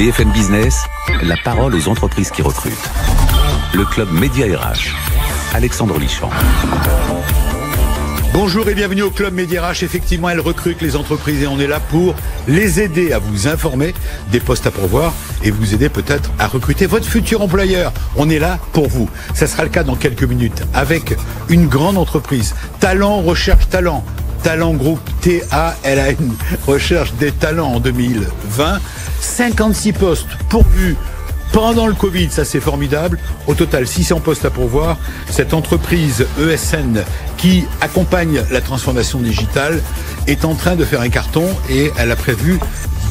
BFM Business, la parole aux entreprises qui recrutent. Le club Média RH. Alexandre Lichamp. Bonjour et bienvenue au Club Média RH. Effectivement, elle recrute les entreprises et on est là pour les aider à vous informer des postes à pourvoir et vous aider peut-être à recruter votre futur employeur. On est là pour vous. Ça sera le cas dans quelques minutes avec une grande entreprise. Talent, recherche talent. Talent Group TALN recherche des talents en 2020. 56 postes pourvus pendant le Covid, ça c'est formidable. Au total, 600 postes à pourvoir. Cette entreprise ESN qui accompagne la transformation digitale est en train de faire un carton et elle a prévu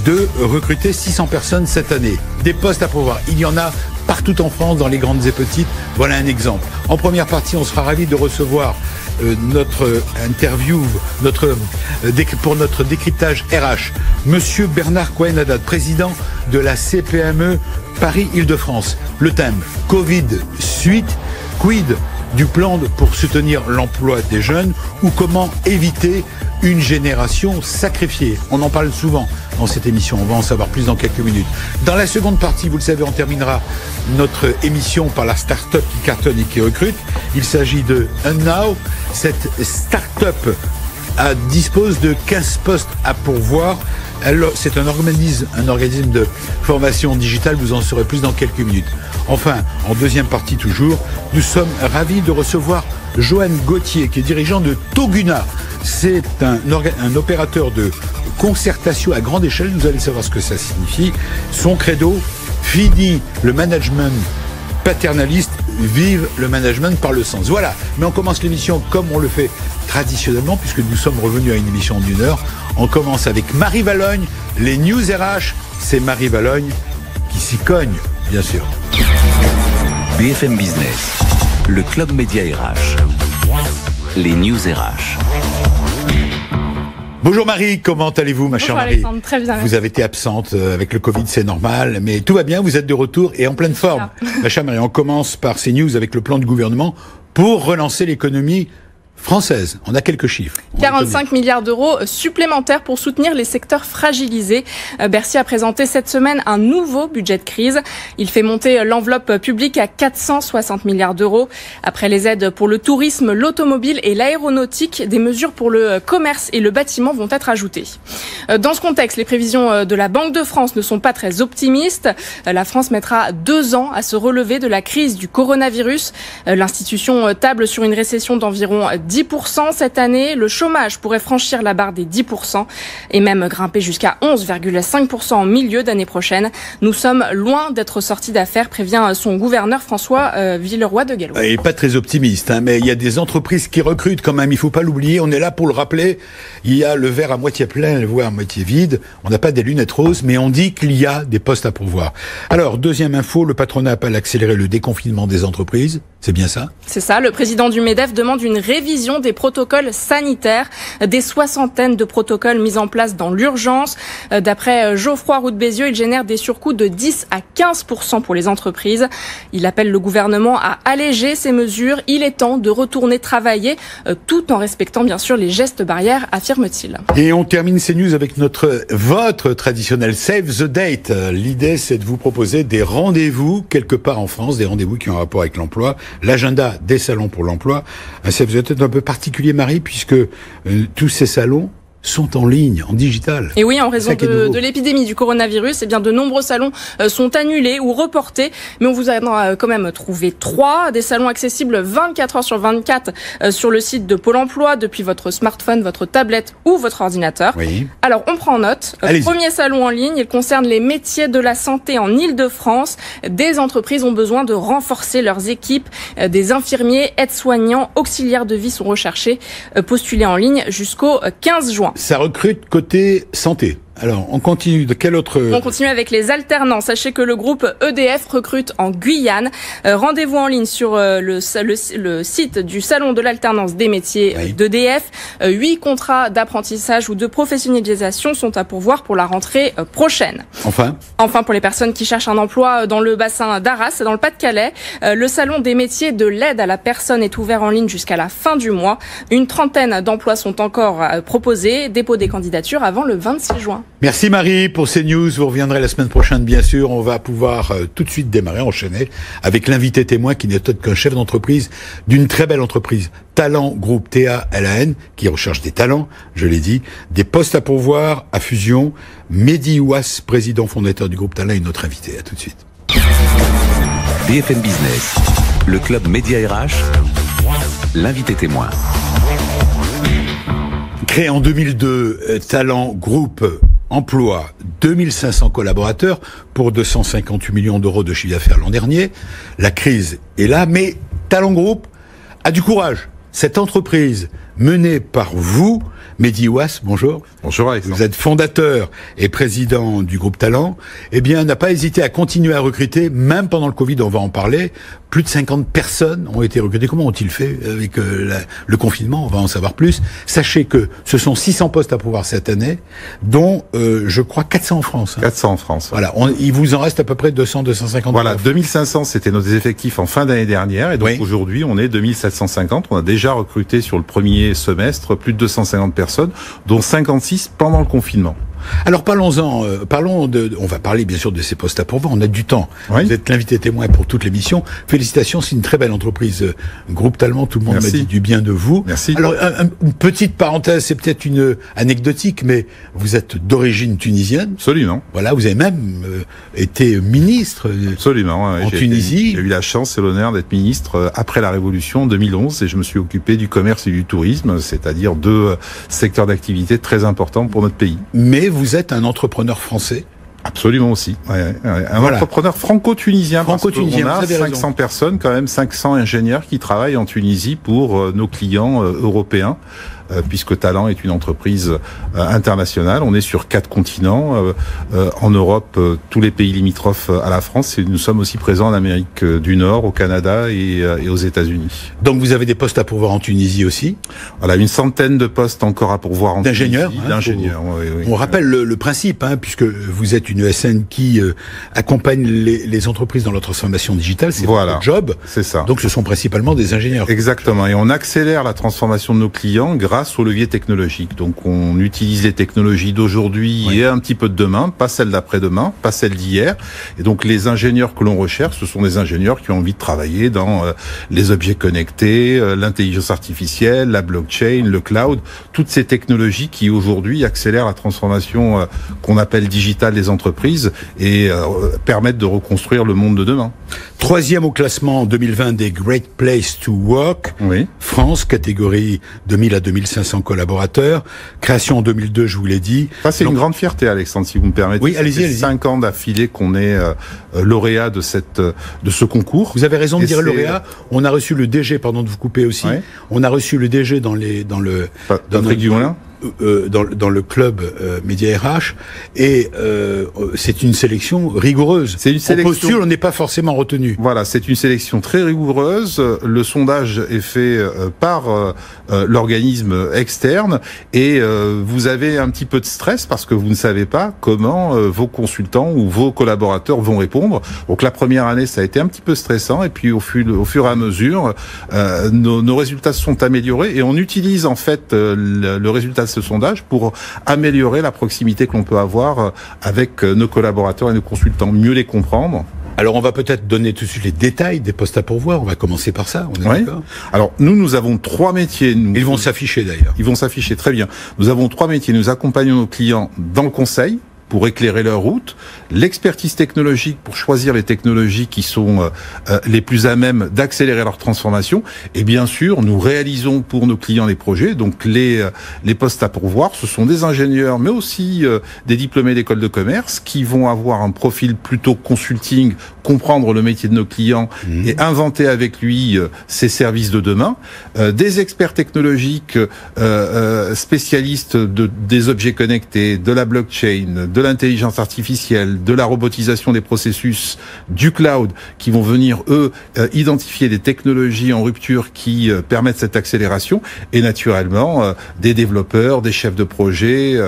de recruter 600 personnes cette année. Des postes à pourvoir, il y en a partout en France, dans les grandes et petites. Voilà un exemple. En première partie, on sera ravi de recevoir notre interview, notre, euh, pour notre décryptage RH, Monsieur Bernard cohen président de la CPME Paris-Île-de-France. Le thème Covid suite, quid du plan pour soutenir l'emploi des jeunes ou comment éviter une génération sacrifiée. On en parle souvent dans cette émission. On va en savoir plus dans quelques minutes. Dans la seconde partie, vous le savez, on terminera notre émission par la start-up qui cartonne et qui recrute. Il s'agit de Unnow. Cette start-up dispose de 15 postes à pourvoir. C'est un organisme, un organisme de formation digitale, vous en saurez plus dans quelques minutes. Enfin, en deuxième partie toujours, nous sommes ravis de recevoir Joanne Gauthier, qui est dirigeant de Toguna. C'est un, un opérateur de concertation à grande échelle, vous allez savoir ce que ça signifie. Son credo, fini le management paternaliste, vive le management par le sens. Voilà, mais on commence l'émission comme on le fait traditionnellement, puisque nous sommes revenus à une émission d'une heure. On commence avec Marie Valogne, les News RH. C'est Marie Valogne qui s'y cogne, bien sûr. BFM Business, le club média RH, les News RH. Bonjour Marie, comment allez-vous ma chère Marie Très bien. Vous avez été absente euh, avec le Covid, c'est normal, mais tout va bien, vous êtes de retour et en pleine forme. Ma chère Marie, on commence par ces news avec le plan du gouvernement pour relancer l'économie française. On a quelques chiffres. 45 milliards d'euros supplémentaires pour soutenir les secteurs fragilisés. Euh, Bercy a présenté cette semaine un nouveau budget de crise. Il fait monter l'enveloppe publique à 460 milliards d'euros. Après les aides pour le tourisme, l'automobile et l'aéronautique, des mesures pour le commerce et le bâtiment vont être ajoutées. Euh, dans ce contexte, les prévisions euh, de la Banque de France ne sont pas très optimistes. La France mettra deux ans à se relever de la crise du coronavirus. L'institution table sur une récession d'environ 10% cette année. Le chômage pourrait franchir la barre des 10% et même grimper jusqu'à 11,5% en milieu d'année prochaine. Nous sommes loin d'être sortis d'affaires, prévient son gouverneur François euh, Villeroy de Gallo. Il pas très optimiste, hein, mais il y a des entreprises qui recrutent quand même. Il faut pas l'oublier. On est là pour le rappeler. Il y a le verre à moitié plein, le verre à moitié vide. On n'a pas des lunettes roses, mais on dit qu'il y a des postes à pourvoir. Alors, deuxième info, le patronat appelle à accélérer le déconfinement des entreprises. C'est bien ça? C'est ça. Le président du MEDEF demande une révision des protocoles sanitaires, des soixantaines de protocoles mis en place dans l'urgence. Euh, d'après euh, Geoffroy Roux Bézieux, il génère des surcoûts de 10 à 15 pour les entreprises. Il appelle le gouvernement à alléger ces mesures. Il est temps de retourner travailler euh, tout en respectant bien sûr les gestes barrières, affirme-t-il. Et on termine ces news avec notre votre traditionnel Save the Date. L'idée c'est de vous proposer des rendez-vous quelque part en France, des rendez-vous qui ont un rapport avec l'emploi, l'agenda des salons pour l'emploi. Save the Date un peu particulier, Marie, puisque euh, tous ces salons sont en ligne, en digital. Et oui, en raison de, l'épidémie du coronavirus, eh bien de nombreux salons euh, sont annulés ou reportés, mais on vous a euh, quand même trouvé trois, des salons accessibles 24 heures sur 24 euh, sur le site de Pôle Emploi depuis votre smartphone, votre tablette ou votre ordinateur. Oui. Alors, on prend note. Premier salon en ligne, il concerne les métiers de la santé en Île-de-France. Des entreprises ont besoin de renforcer leurs équipes, des infirmiers, aides-soignants, auxiliaires de vie sont recherchés, postulés en ligne jusqu'au 15 juin. Ça recrute côté santé. Alors, on continue. De quel autre On continue avec les alternants. Sachez que le groupe EDF recrute en Guyane. Euh, rendez-vous en ligne sur euh, le, le, site du salon de l'alternance des métiers euh, d'EDF. Huit contrats d'apprentissage ou de professionnalisation sont à pourvoir pour la rentrée prochaine. Enfin. Enfin, pour les personnes qui cherchent un emploi dans le bassin d'Arras, dans le Pas-de-Calais, le salon des métiers de l'aide à la personne est ouvert en ligne jusqu'à la fin du mois. Une trentaine d'emplois sont encore proposés. Dépôt des candidatures avant le 26 juin. Merci Marie pour ces news. Vous reviendrez la semaine prochaine, bien sûr. On va pouvoir euh, tout de suite démarrer, enchaîner avec l'invité témoin qui n'est autre qu'un chef d'entreprise d'une très belle entreprise, Talent Groupe T-A-L-A-N, qui recherche des talents, je l'ai dit, des postes à pourvoir à fusion. Mehdi Ouas, président fondateur du groupe Talent, est notre invité. À tout de suite. BFM Business, le club Média RH, l'invité témoin. Créé en 2002, euh, Talent Group emploie 2500 collaborateurs pour 258 millions d'euros de chiffre d'affaires l'an dernier. La crise est là, mais Talent Group a du courage. Cette entreprise menée par vous, Mehdi Ouas, bonjour. Bonjour Alexandre. Vous êtes fondateur et président du groupe Talent. Eh bien, n'a pas hésité à continuer à recruter, même pendant le Covid, on va en parler. Plus de 50 personnes ont été recrutées. Comment ont-ils fait avec euh, le confinement? On va en savoir plus. Sachez que ce sont 600 postes à pouvoir cette année, dont euh, je crois 400 en France. 400 hein. en France. Voilà, il vous en reste à peu près 200, 250. Voilà, 2500 c'était nos effectifs en fin d'année dernière, et donc aujourd'hui on est 2750. On a déjà recruté sur le premier semestre plus de 250 personnes, dont 56 pendant le confinement. Alors parlons-en, euh, parlons de, on va parler bien sûr de ces postes à pourvoir, on a du temps. Vous êtes l'invité témoin pour toute l'émission. Félicitations, c'est une très belle entreprise. Euh, groupe Talent, tout le monde m'a dit du bien de vous. Merci. Alors une petite parenthèse, c'est peut-être une anecdotique, mais vous êtes d'origine tunisienne. Absolument. Voilà, vous avez même euh, été ministre Absolument, en Tunisie. J'ai eu la chance et l'honneur d'être ministre après la Révolution en 2011 et je me suis occupé du commerce et du tourisme, c'est-à-dire deux secteurs d'activité très importants pour notre pays. Mais vous êtes un entrepreneur français. Absolument aussi. Un entrepreneur franco-tunisien. Franco-tunisien. On a 500 personnes, quand même 500 ingénieurs qui travaillent en Tunisie pour euh, nos clients euh, européens. Euh, puisque Talent est une entreprise euh, internationale. On est sur quatre continents. Euh, en Europe, tous les pays limitrophes à la France, et nous sommes aussi présents en Amérique du Nord, au Canada et, aux États-Unis. Donc vous avez des postes à pourvoir en Tunisie aussi? Voilà, une centaine de postes encore à pourvoir en Tunisie. D'ingénieurs hein, D'ingénieurs, On rappelle le, principe, hein, puisque vous êtes une ESN qui accompagne les, entreprises dans leur transformation digitale. C'est voilà, votre job. C'est ça. Donc ce sont principalement des ingénieurs. Exactement. Et on accélère la transformation de nos clients grâce grâce aux leviers technologiques. Donc on utilise les technologies d'aujourd'hui et un petit peu de demain, pas celles d'après-demain, pas celles d'hier. Et donc les ingénieurs que l'on recherche, ce sont des ingénieurs qui ont envie de travailler dans euh, les objets connectés, euh, l'intelligence artificielle, la blockchain, le cloud, toutes ces technologies qui aujourd'hui accélèrent la transformation euh, qu'on appelle digitale des entreprises et permettent de reconstruire le monde de demain. Troisième au classement en 2020 des Great Place to Work. Oui. France, catégorie 2000 à 2500 collaborateurs. Création en 2002, je vous l'ai dit. Ça, c'est une grande fierté, Alexandre, si vous me permettez. Oui, allez-y, allez Cinq ans d'affilée qu'on est euh, euh, lauréat de cette euh, de ce concours. Vous avez raison de dire lauréat. On a reçu le DG, pardon de vous couper aussi. On a reçu le DG dans les dans le dans Patrick Dumoulin euh, dans, dans, le club euh, Média RH et euh, c'est une sélection rigoureuse. C'est une sélection. On postule, on n'est pas forcément retenu. Voilà, c'est une sélection très rigoureuse. Le sondage est fait euh, par euh, l'organisme externe et vous avez un petit peu de stress parce que vous ne savez pas comment vos consultants ou vos collaborateurs vont répondre. Donc la première année, ça a été un petit peu stressant et puis au fur, au fur et à mesure, nos, nos, résultats se sont améliorés et on utilise en fait le, le résultat ce sondage pour améliorer la proximité que l'on peut avoir euh, avec euh, nos collaborateurs et nos consultants, mieux les comprendre. Alors on va peut-être donner tout de suite les détails des postes à pourvoir. On va commencer par ça. On est d'accord? Alors nous, nous avons trois métiers. Ils vont s'afficher d'ailleurs. Ils vont s'afficher très bien. Nous avons trois métiers. Nous accompagnons nos clients dans le conseil, pour éclairer leur route, l'expertise technologique pour choisir les technologies qui sont euh, euh, les plus à même d'accélérer leur transformation. Et bien sûr, nous réalisons pour nos clients les projets. Donc les, euh, les postes à pourvoir, ce sont des ingénieurs, mais aussi des diplômés d'école de commerce qui vont avoir un profil plutôt consulting, comprendre le métier de nos clients mmh. et inventer avec lui ses services de demain. des experts technologiques spécialistes de, des objets connectés, de la blockchain, de l'intelligence artificielle, de la robotisation des processus, du cloud, qui vont venir, eux, euh, identifier des technologies en rupture qui euh, permettent cette accélération, et naturellement, euh, des développeurs, des chefs de projet,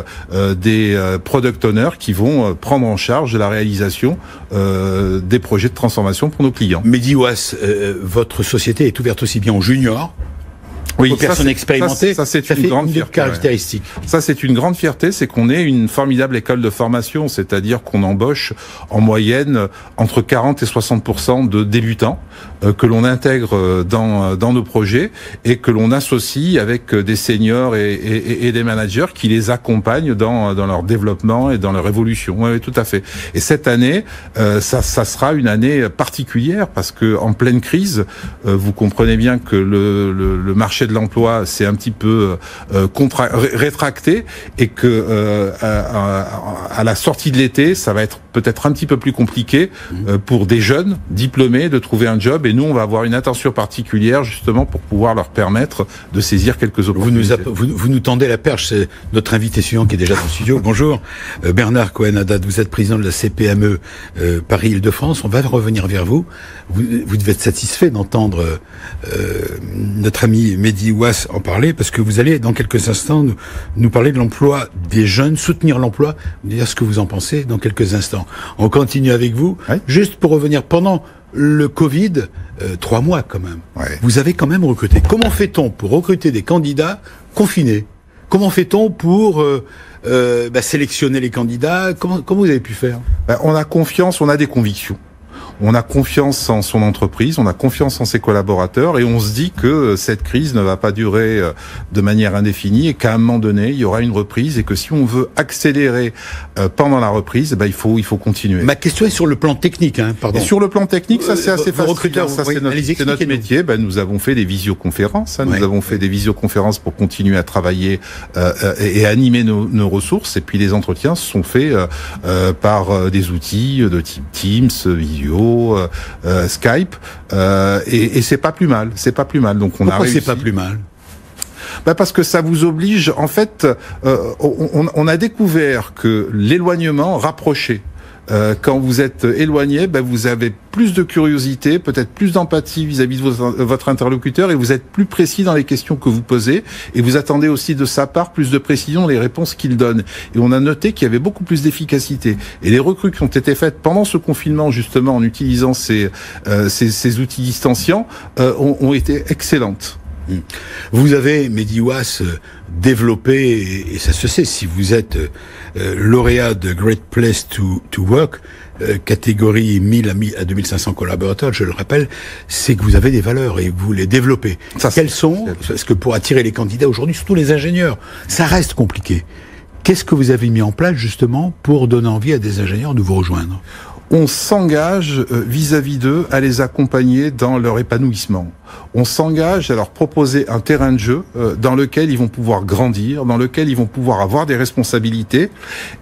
des product owners qui vont prendre en charge la réalisation des projets de transformation pour nos clients. Mediwas, votre société est ouverte aussi bien aux juniors aux personnes expérimentées. Ça, c'est une grande fierté, caractéristique. Ça, c'est une grande fierté, c'est qu'on est une formidable école de formation, c'est-à-dire qu'on embauche en moyenne entre 40 et 60 de débutants euh, que l'on intègre euh, dans, dans nos projets et que l'on associe avec des seniors et, et, et, des managers qui les accompagnent dans, dans leur développement et dans leur évolution. Oui, tout à fait. Et cette année, euh, ça, ça sera une année particulière parce que en pleine crise, vous comprenez bien que le, le, le marché de l'emploi s'est un petit peu euh, rétracté et que euh, à, la sortie de l'été, ça va être peut-être un petit peu plus compliqué euh, pour des jeunes diplômés de trouver un job et nous on va avoir une attention particulière justement pour pouvoir leur permettre de saisir quelques opportunités. Vous nous, vous, nous tendez la perche, c'est notre invité suivant qui est déjà dans le studio. Bonjour, Bernard Cohen-Haddad, vous êtes président de la CPME Paris-Île-de-France. On va revenir vers vous. vous. vous. devez être satisfait d'entendre notre ami Mehdi Ouas en parler, parce que vous allez dans quelques instants nous, nous parler de l'emploi des jeunes, soutenir l'emploi, dire ce que vous en pensez dans quelques instants. On continue avec vous, juste pour revenir pendant le Covid, euh, trois mois quand même. Vous avez quand même recruté. Comment fait-on pour recruter des candidats confinés? Comment fait-on pour euh, euh, bah, sélectionner les candidats? Comment, comment vous avez pu faire? Ben, On a confiance, on a des convictions on a confiance en son entreprise, on a confiance en ses collaborateurs et on se dit que euh, cette crise ne va pas durer euh, de manière indéfinie et qu'à un moment donné, il y aura une reprise et que si on veut accélérer euh, pendant la reprise, ben, il faut il faut continuer. Ma question est sur le plan technique, hein, pardon. sur le plan technique, ça c'est assez facile. Hein, ça c'est notre, métier. Ben, nous avons fait des visioconférences, hein, nous avons fait des visioconférences pour continuer à travailler et, animer nos, ressources. Et puis les entretiens sont faits par des outils de type Teams, Visio, euh, euh, Skype, euh, et, et c'est pas plus mal. C'est pas plus mal. Donc on Pourquoi a c'est pas plus mal? Bah parce que ça vous oblige, en fait, on, on, a découvert que l'éloignement rapprochait. Euh, quand vous êtes éloigné, ben vous avez plus de curiosité, peut-être plus d'empathie vis-à-vis de votre interlocuteur et vous êtes plus précis dans les questions que vous posez et vous attendez aussi de sa part plus de précision dans les réponses qu'il donne. Et on a noté qu'il y avait beaucoup plus d'efficacité. Et les recrues qui ont été faites pendant ce confinement, justement, en utilisant ces, euh, ces, ces, outils distanciants, euh, ont, ont été excellentes. Vous avez, Mediwas, développé, et ça se sait, si vous êtes euh, lauréat de Great Place to, to Work, euh, catégorie 1000 à, 2500 collaborateurs, je le rappelle, c'est que vous avez des valeurs et vous les développez. Ça, Quelles sont Parce que pour attirer les candidats aujourd'hui, surtout les ingénieurs, ça reste compliqué. Qu'est-ce que vous avez mis en place justement pour donner envie à des ingénieurs de vous rejoindre? On s'engage euh, vis-à-vis d'eux à les accompagner dans leur épanouissement. On s'engage à leur proposer un terrain de jeu euh, dans lequel ils vont pouvoir grandir, dans lequel ils vont pouvoir avoir des responsabilités,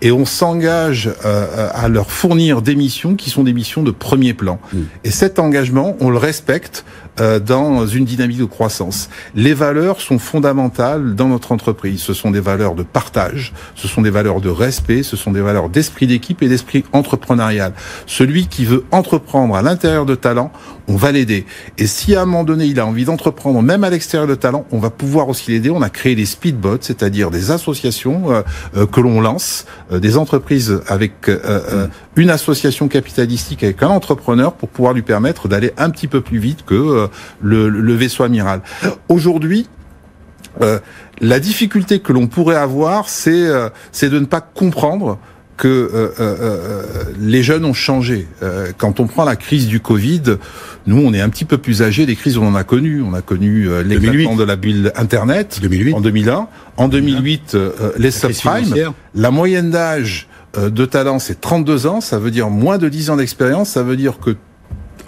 et on s'engage euh, à leur fournir des missions qui sont des missions de premier plan. Mmh. Et cet engagement, on le respecte dans une dynamique de croissance. Les valeurs sont fondamentales dans notre entreprise. Ce sont des valeurs de partage, ce sont des valeurs de respect, ce sont des valeurs d'esprit d'équipe et d'esprit entrepreneurial. Celui qui veut entreprendre à l'intérieur de talent, on va l'aider. Et si à un moment donné, il a envie d'entreprendre, même à l'extérieur de talent, on va pouvoir aussi l'aider. On a créé des speedbots, c'est-à-dire des associations euh, euh, que l'on lance, euh, des entreprises avec une association capitalistique avec un entrepreneur pour pouvoir lui permettre d'aller un petit peu plus vite que le, vaisseau amiral. Aujourd'hui, la difficulté que l'on pourrait avoir, c'est de ne pas comprendre que euh, euh, euh, les jeunes ont changé. quand on prend la crise du Covid, nous, on est un petit peu plus âgés des crises on en a connues. On a connu l'éclatement de la bulle Internet 2008. en 2001. En 2008, les subprimes. La moyenne d'âge de talent, c'est 32 ans. Ça veut dire moins de 10 ans d'expérience. Ça veut dire que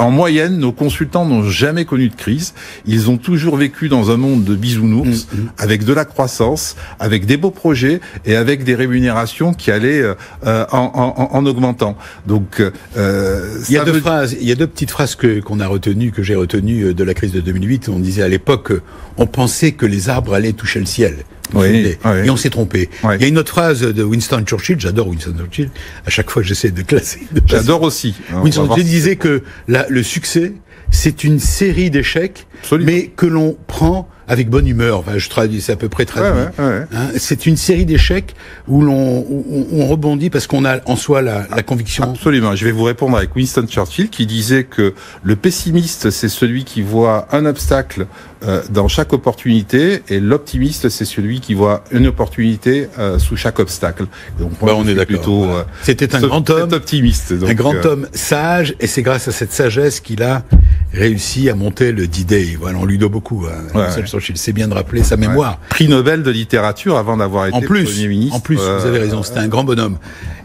en moyenne, nos consultants n'ont jamais connu de crise. Ils ont toujours vécu dans un monde de bisounours, mm, mm. avec de la croissance, avec des beaux projets et avec des rémunérations qui allaient euh, en, augmentant. Donc, euh, il y a deux phrases, il y a deux petites phrases que qu'on a retenues, que j'ai retenues euh, de la crise de 2008. On disait à l'époque, on pensait que les arbres allaient toucher le ciel. Oui, Et on s'est trompé. Il y a une autre phrase de Winston Churchill, j'adore Winston Churchill, à chaque fois j'essaie de classer. J'adore aussi. Winston Churchill disait que la, le succès, c'est une série d'échecs, mais que l'on prend avec bonne humeur. Enfin, je traduis, c'est à peu près traduit. Hein, c'est une série d'échecs où l'on on, rebondit parce qu'on a en soi la, la, conviction. Absolument. Je vais vous répondre avec Winston Churchill qui disait que le pessimiste, c'est celui qui voit un obstacle euh, dans chaque opportunité et l'optimiste, c'est celui qui voit une opportunité euh, sous chaque obstacle. Donc, bah, on est d'accord. Euh, C'était un grand homme optimiste. un grand homme sage et c'est grâce à cette sagesse qu'il a réussi à monter le D-Day. Voilà, on lui doit beaucoup. Hein. Il sait bien de rappeler sa mémoire. Prix Nobel de littérature avant d'avoir été en plus, Premier ministre. En plus, vous avez raison, c'était un grand bonhomme.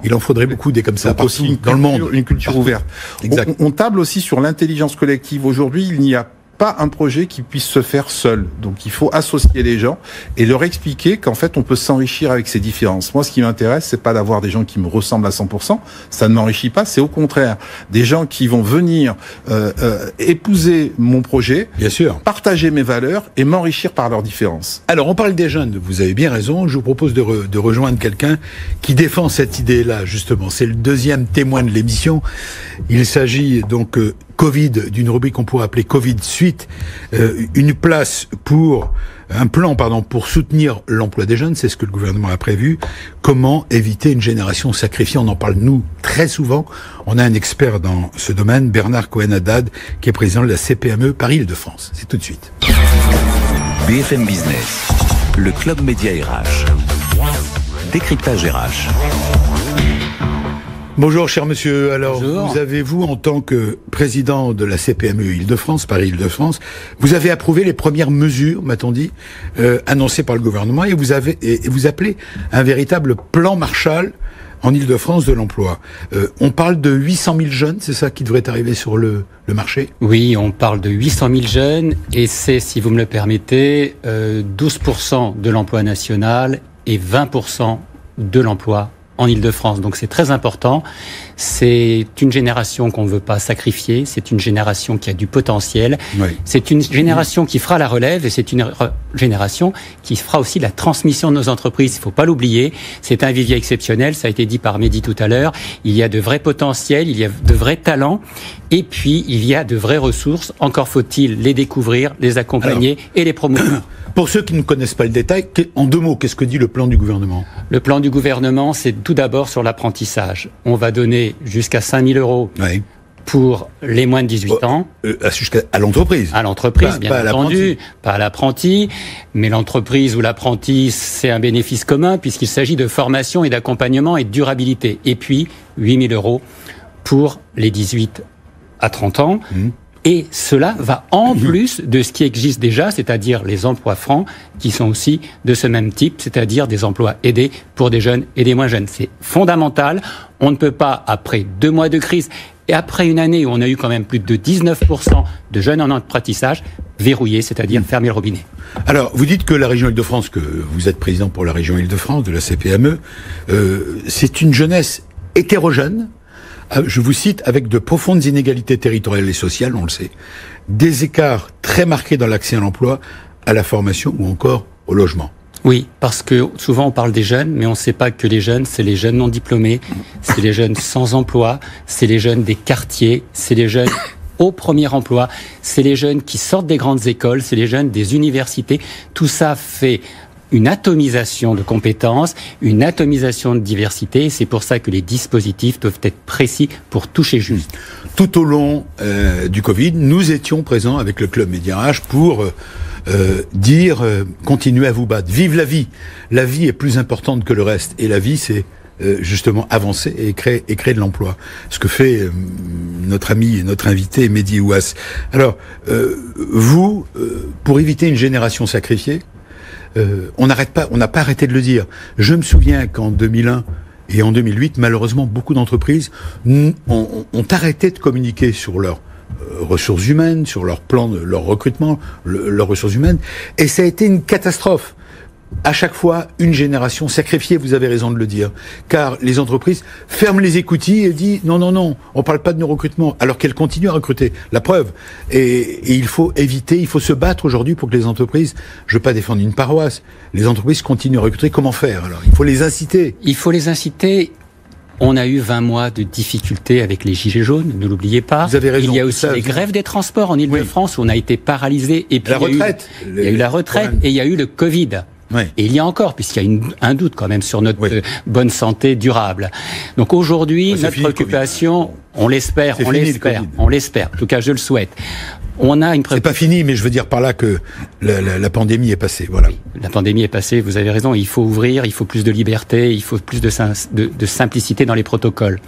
Il en faudrait beaucoup des comme ça partout, aussi dans le monde. Une culture ouverte. Exact. On, on table aussi sur l'intelligence collective. Aujourd'hui, il n'y a pas un projet qui puisse se faire seul. Donc il faut associer les gens et leur expliquer qu'en fait on peut s'enrichir avec ces différences. Moi ce qui m'intéresse c'est pas d'avoir des gens qui me ressemblent à 100%, ça ne m'enrichit pas, c'est au contraire des gens qui vont venir euh, euh, épouser mon projet, bien sûr, partager mes valeurs et m'enrichir par leurs différences. Alors on parle des jeunes, vous avez bien raison, je vous propose de, de rejoindre quelqu'un qui défend cette idée-là justement. C'est le deuxième témoin de l'émission. Il s'agit donc euh, Covid, d'une rubrique qu'on pourrait appeler Covid suite, euh, une place pour un plan pardon pour soutenir l'emploi des jeunes, c'est ce que le gouvernement a prévu. Comment éviter une génération sacrifiée? On en parle nous très souvent. On a un expert dans ce domaine, Bernard Cohen-Haddad, qui est président de la CPME Paris-Île-de-France. C'est tout de suite. BFM Business, le club média RH, décryptage RH. Bonjour cher monsieur. Alors vous avez vous en tant que président de la CPME Île-de-France, Paris-Île-de-France, vous avez approuvé les premières mesures, m'a-t-on dit, euh, annoncées par le gouvernement et vous avez et vous appelez un véritable plan Marshall en Île-de-France de l'emploi? Euh, on parle de 800 000 jeunes, c'est ça qui devrait arriver sur le, le, marché? Oui, on parle de 800 000 jeunes et c'est, si vous me le permettez, euh, 12% de l'emploi national et 20% de l'emploi en Ile-de-France. Donc c'est très important. C'est une génération qu'on ne veut pas sacrifier. C'est une génération qui a du potentiel. C'est une génération qui fera la relève et c'est une génération qui fera aussi la transmission de nos entreprises. Il ne faut pas l'oublier. C'est un vivier exceptionnel. Ça a été dit par Mehdi tout à l'heure. Il y a de vrais potentiels, il y a de vrais talents et puis il y a de vraies ressources. Encore faut-il les découvrir, les accompagner et les promouvoir. Pour ceux qui ne connaissent pas le détail, en deux mots, qu'est-ce que dit le plan du gouvernement? Le plan du gouvernement, c'est tout d'abord sur l'apprentissage. On va donner jusqu'à 5000 euros pour les moins de 18 ans. Euh, à l'entreprise. À l'entreprise, bien entendu. Pas à l'apprenti. Mais l'entreprise ou l'apprenti, c'est un bénéfice commun puisqu'il s'agit de formation et d'accompagnement et de durabilité. Et puis, 8000 euros pour les 18 à 30 ans. Mmh. Et cela va en plus de ce qui existe déjà, c'est-à-dire les emplois francs, qui sont aussi de ce même type, c'est-à-dire des emplois aidés pour des jeunes et des moins jeunes. C'est fondamental. On ne peut pas, après deux mois de crise et après une année où on a eu quand même plus de 19% de jeunes en apprentissage, verrouiller, c'est-à-dire fermer le robinet. Alors, vous dites que la région Île-de-France, que vous êtes président pour la région Île-de-France, de la CPME, euh, c'est une jeunesse hétérogène, je vous cite, avec de profondes inégalités territoriales et sociales, on le sait, des écarts très marqués dans l'accès à l'emploi, à la formation ou encore au logement. Oui, parce que souvent on parle des jeunes, mais on ne sait pas que les jeunes, c'est les jeunes non diplômés, c'est les jeunes sans emploi, c'est les jeunes des quartiers, c'est les jeunes au premier emploi, c'est les jeunes qui sortent des grandes écoles, c'est les jeunes des universités. Tout ça fait une atomisation de compétences, une atomisation de diversité. C'est pour ça que les dispositifs doivent être précis pour toucher juste. Tout au long euh, du Covid, nous étions présents avec le club Média pour euh, euh, dire continuez à vous battre, vive la vie. La vie est plus importante que le reste, et la vie c'est justement avancer et créer, et créer de l'emploi. Ce que fait notre ami et notre invité Mehdi Ouas. Alors, vous, pour éviter une génération sacrifiée, euh, on n'arrête pas, on n'a pas arrêté de le dire. Je me souviens qu'en 2001 et en 2008, malheureusement, beaucoup d'entreprises ont, arrêté de communiquer sur leurs euh, ressources humaines, sur leur plan de leur recrutement, leurs ressources humaines, et ça a été une catastrophe à chaque fois une génération sacrifiée, vous avez raison de le dire, car les entreprises ferment les écoutilles et disent non, non, non, on ne parle pas de nos recrutements, alors qu'elles continuent à recruter. La preuve. Et, il faut éviter, il faut se battre aujourd'hui pour que les entreprises, je ne veux pas défendre une paroisse, les entreprises continuent à recruter. Comment faire alors? Il faut les inciter. Il faut les inciter On a eu 20 mois de difficultés avec les gilets jaunes, ne l'oubliez pas. Vous avez raison. Il y a aussi les grèves des transports en Ile-de-France où on a été paralysé. Et puis la retraite. il y a eu la retraite et il y a eu le Covid. Et il y a encore, puisqu'il y a un doute quand même sur notre euh, bonne santé durable. Donc aujourd'hui, notre préoccupation, on l'espère, on l'espère, on l'espère. En tout cas, je le souhaite. On a une C'est pas fini, mais je veux dire par là que la, pandémie est passée. Voilà. la pandémie est passée. Vous avez raison. Il faut ouvrir. Il faut plus de liberté. Il faut plus de, de simplicité dans les protocoles.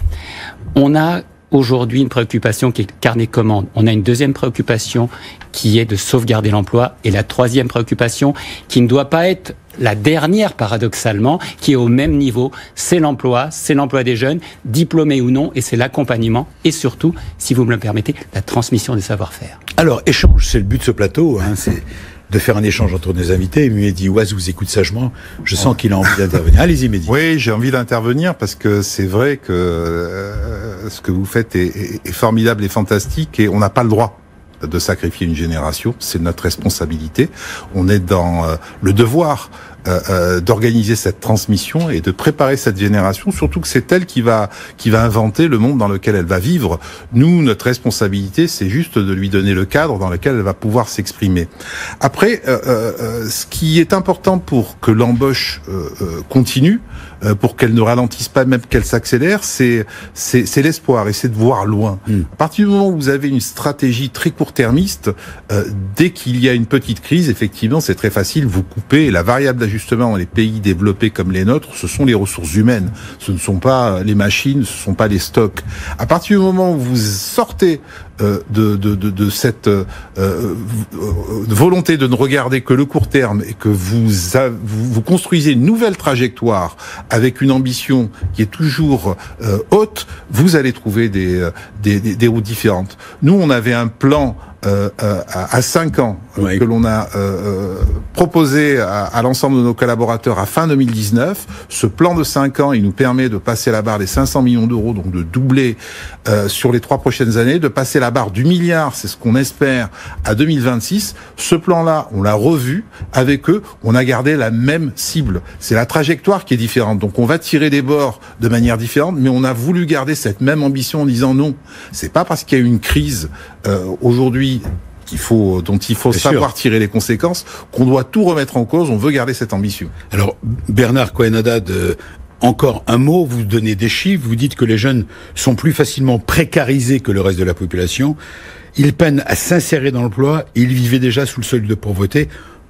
On a aujourd'hui une préoccupation qui est carnet commande. On a une deuxième préoccupation qui est de sauvegarder l'emploi et la troisième préoccupation qui ne doit pas être la dernière, paradoxalement, qui est au même niveau, c'est l'emploi, c'est l'emploi des jeunes, diplômés ou non, et c'est l'accompagnement, et surtout, si vous me le permettez, la transmission des savoir-faire. Alors, échange, c'est le but de ce plateau, hein, de faire un échange entre nos invités. Et Mehdi Ouaz vous écoute sagement. Je sens qu'il a envie d'intervenir. Allez-y, Mehdi. Oui, j'ai envie d'intervenir parce que c'est vrai que euh, ce que vous faites est, formidable et fantastique et on n'a pas le droit de sacrifier une génération, c'est notre responsabilité. On est dans euh, le devoir euh, euh, d'organiser cette transmission et de préparer cette génération, surtout que c'est elle qui va qui va inventer le monde dans lequel elle va vivre. Nous, notre responsabilité, c'est juste de lui donner le cadre dans lequel elle va pouvoir s'exprimer. Après, ce qui est important pour que l'embauche continue, euh, pour qu'elle ne ralentisse pas, même qu'elle s'accélère, c'est c'est l'espoir et c'est de voir loin. Hmm. À partir du moment où vous avez une stratégie très court-termiste, euh, dès qu'il y a une petite crise, effectivement, c'est très facile, vous coupez. La variable d'ajustement dans les pays développés comme les nôtres, ce sont les ressources humaines. Ce ne sont pas les machines, ce ne sont pas les stocks. À partir du moment où vous sortez euh, de, de, de, de, cette euh, euh, volonté de ne regarder que le court terme et que vous, vous, construisez une nouvelle trajectoire avec une ambition qui est toujours haute, vous allez trouver des, des, des, des routes différentes. Nous, on avait un plan euh, euh, à, 5 ans euh, que l'on a proposé à, l'ensemble de nos collaborateurs à fin 2019. Ce plan de 5 ans, il nous permet de passer la barre des 500 millions d'euros, donc de doubler sur les trois prochaines années, de passer la barre du milliard, c'est ce qu'on espère, à 2026. Ce plan-là, on l'a revu avec eux, on a gardé la même cible. C'est la trajectoire qui est différente. Donc on va tirer des bords de manière différente, mais on a voulu garder cette même ambition en disant non. C'est pas parce qu'il y a une crise aujourd'hui qu'il faut, dont il faut savoir tirer les conséquences, qu'on doit tout remettre en cause. On veut garder cette ambition. Alors, Bernard Cohen-Haddad, euh, encore un mot, vous donnez des chiffres, vous dites que les jeunes sont plus facilement précarisés que le reste de la population. Ils peinent à s'insérer dans l'emploi. Ils vivaient déjà sous le seuil de pauvreté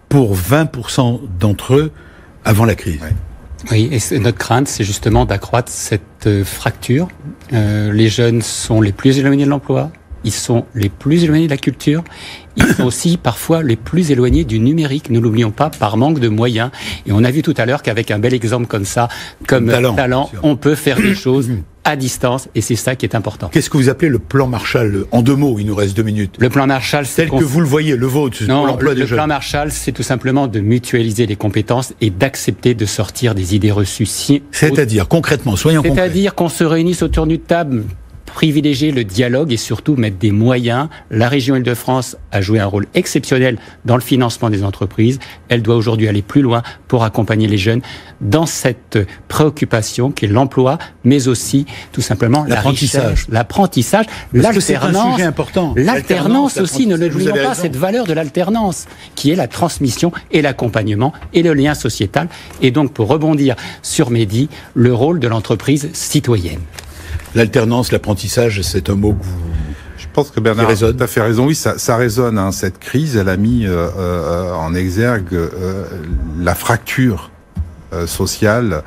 pour 20% d'entre eux avant la crise. Oui, et notre crainte, c'est justement d'accroître cette euh, fracture. Euh, les jeunes sont les plus éloignés de l'emploi, ils sont les plus éloignés de la culture, ils sont aussi parfois les plus éloignés du numérique, ne l'oublions pas, par manque de moyens. Et on a vu tout à l'heure qu'avec un bel exemple comme ça, comme talent, on peut faire des choses à distance, et c'est ça qui est important. Qu'est-ce que vous appelez le plan Marshall? En deux mots, il nous reste deux minutes. Le plan Marshall, c'est tel que vous le voyez, le vôtre, non, des Le plan Marshall, c'est tout simplement de mutualiser les compétences et d'accepter de sortir des idées reçues. C'est-à-dire concrètement, soyons concrets. C'est-à-dire qu'on se réunisse autour d'une table privilégier le dialogue et surtout mettre des moyens. La région Île-de-France a joué un rôle exceptionnel dans le financement des entreprises. Elle doit aujourd'hui aller plus loin pour accompagner les jeunes dans cette préoccupation qui est l'emploi, mais aussi tout simplement l'apprentissage. L'apprentissage, l'alternance. important. L'alternance aussi, ne l'oublions pas, cette valeur de l'alternance qui est la transmission et l'accompagnement et le lien sociétal. Et donc, pour rebondir sur Mehdi, le rôle de l'entreprise citoyenne. L'alternance, l'apprentissage, c'est un mot que vous je pense que Bernard a tout à fait raison. Oui, ça, ça résonne. Hein. Cette crise, elle a mis euh, euh, en exergue euh, la fracture sociale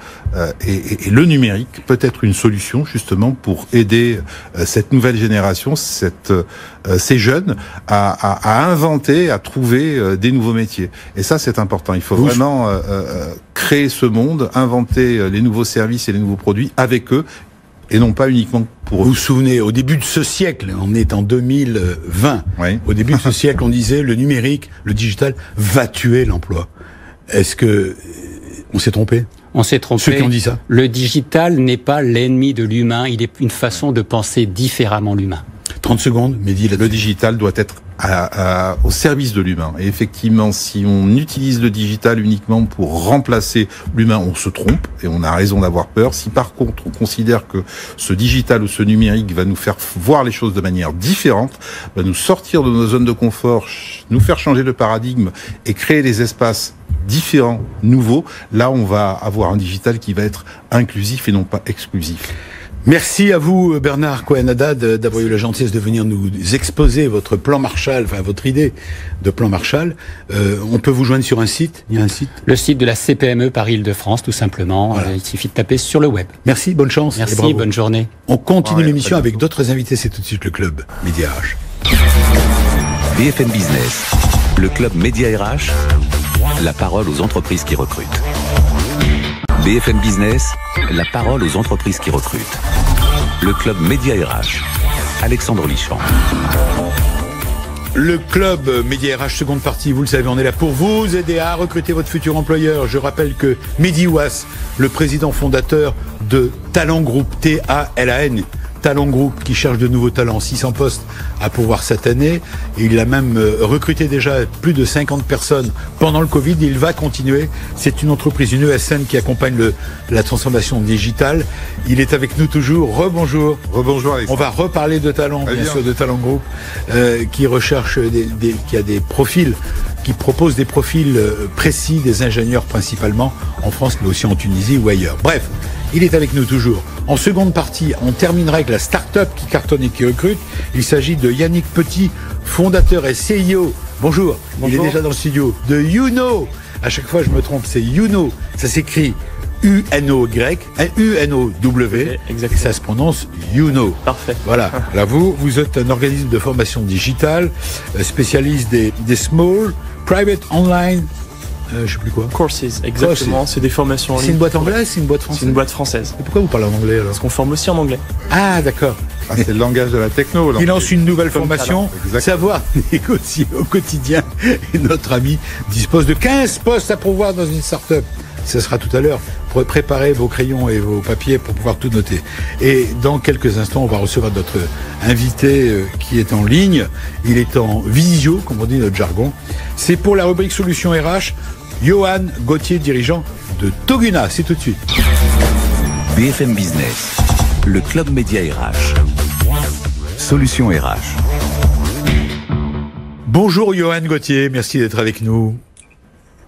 et, et, le numérique peut être une solution justement pour aider cette nouvelle génération, cette, ces jeunes à, à, à, inventer, à trouver des nouveaux métiers. Et ça, c'est important. Il faut vraiment créer ce monde, inventer les nouveaux services et les nouveaux produits avec eux et non pas uniquement pour Vous vous souvenez, au début de ce siècle, on est en 2020, au début de ce siècle, on disait le numérique, le digital va tuer l'emploi. Est-ce que on s'est trompé? On s'est trompé. Ceux qui ont dit ça. Le digital n'est pas l'ennemi de l'humain, il est une façon de penser différemment l'humain. 30 secondes, mais dit Le digital doit être au service de l'humain. Et effectivement, si on utilise le digital uniquement pour remplacer l'humain, on se trompe et on a raison d'avoir peur. Si par contre on considère que ce digital ou ce numérique va nous faire voir les choses de manière différente, va nous sortir de nos zones de confort, nous faire changer de paradigme et créer des espaces différents, nouveaux, là on va avoir un digital qui va être inclusif et non pas exclusif. Merci à vous, Bernard Cohen-Haddad, d'avoir eu la gentillesse de venir nous exposer votre plan Marshall, enfin votre idée de plan Marshall. Euh, on peut vous joindre sur un site? Il y a un site? Le site de la CPME Paris-Île-de-France, tout simplement. Euh, il suffit de taper sur le web. Merci, bonne chance. Merci, bonne journée. On continue l'émission avec d'autres invités. C'est tout de suite le club Média RH. BFM Business, le club Média RH, la parole aux entreprises qui recrutent. BFM Business, la parole aux entreprises qui recrutent. Le club Média RH, Alexandre Lichamp. Le club Média RH seconde partie, vous le savez, on est là pour vous aider à recruter votre futur employeur. Je rappelle que Mehdi Ouas, le président fondateur de Talent Group, T-A-L-A-N, Talent Group qui cherche de nouveaux talents, 600 postes à pourvoir cette année. il a même euh, recruté déjà plus de 50 personnes pendant le Covid. Il va continuer. C'est une entreprise, une ESN qui accompagne le, la transformation digitale. Il est avec nous toujours. Rebonjour. Rebonjour. On va reparler de Talent, bien, sûr, de Talent Group, euh, qui recherche des, des, qui a des profils qui propose des profils euh, précis des ingénieurs principalement en France mais aussi en Tunisie ou ailleurs. Bref, il est avec nous toujours. En seconde partie, on terminera avec la start-up qui cartonne et qui recrute. Il s'agit de Yannick Petit, fondateur et CEO. Bonjour. Il est déjà dans le studio. De YouKnow. À chaque fois, je me trompe, c'est YouKnow. Ça s'écrit U-N-O-Y, U-N-O-W. Et ça se prononce YouKnow. Parfait. Voilà. Là, vous, vous êtes un organisme de formation digitale, euh, spécialiste des, des small, private, online, euh, je sais plus quoi. Courses, exactement. C'est des formations en ligne. C'est une boîte anglaise, c'est une boîte française. C'est une boîte française. Et pourquoi vous parlez en anglais alors Parce qu'on forme aussi en anglais. Ah d'accord. Ah, c'est le langage de la techno. Il lance une nouvelle formation, savoir négocier au quotidien. Et notre ami dispose de 15 postes à pourvoir dans une start-up. Ce sera tout à l'heure pour préparer vos crayons et vos papiers pour pouvoir tout noter. Et dans quelques instants, on va recevoir notre invité euh, qui est en ligne. Il est en visio, comme on dit notre jargon. C'est pour la rubrique Solutions RH. Johan Gauthier, dirigeant de Toguna. C'est tout de suite. BFM Business, le club média RH. Solution RH. Bonjour Johan Gauthier, merci d'être avec nous.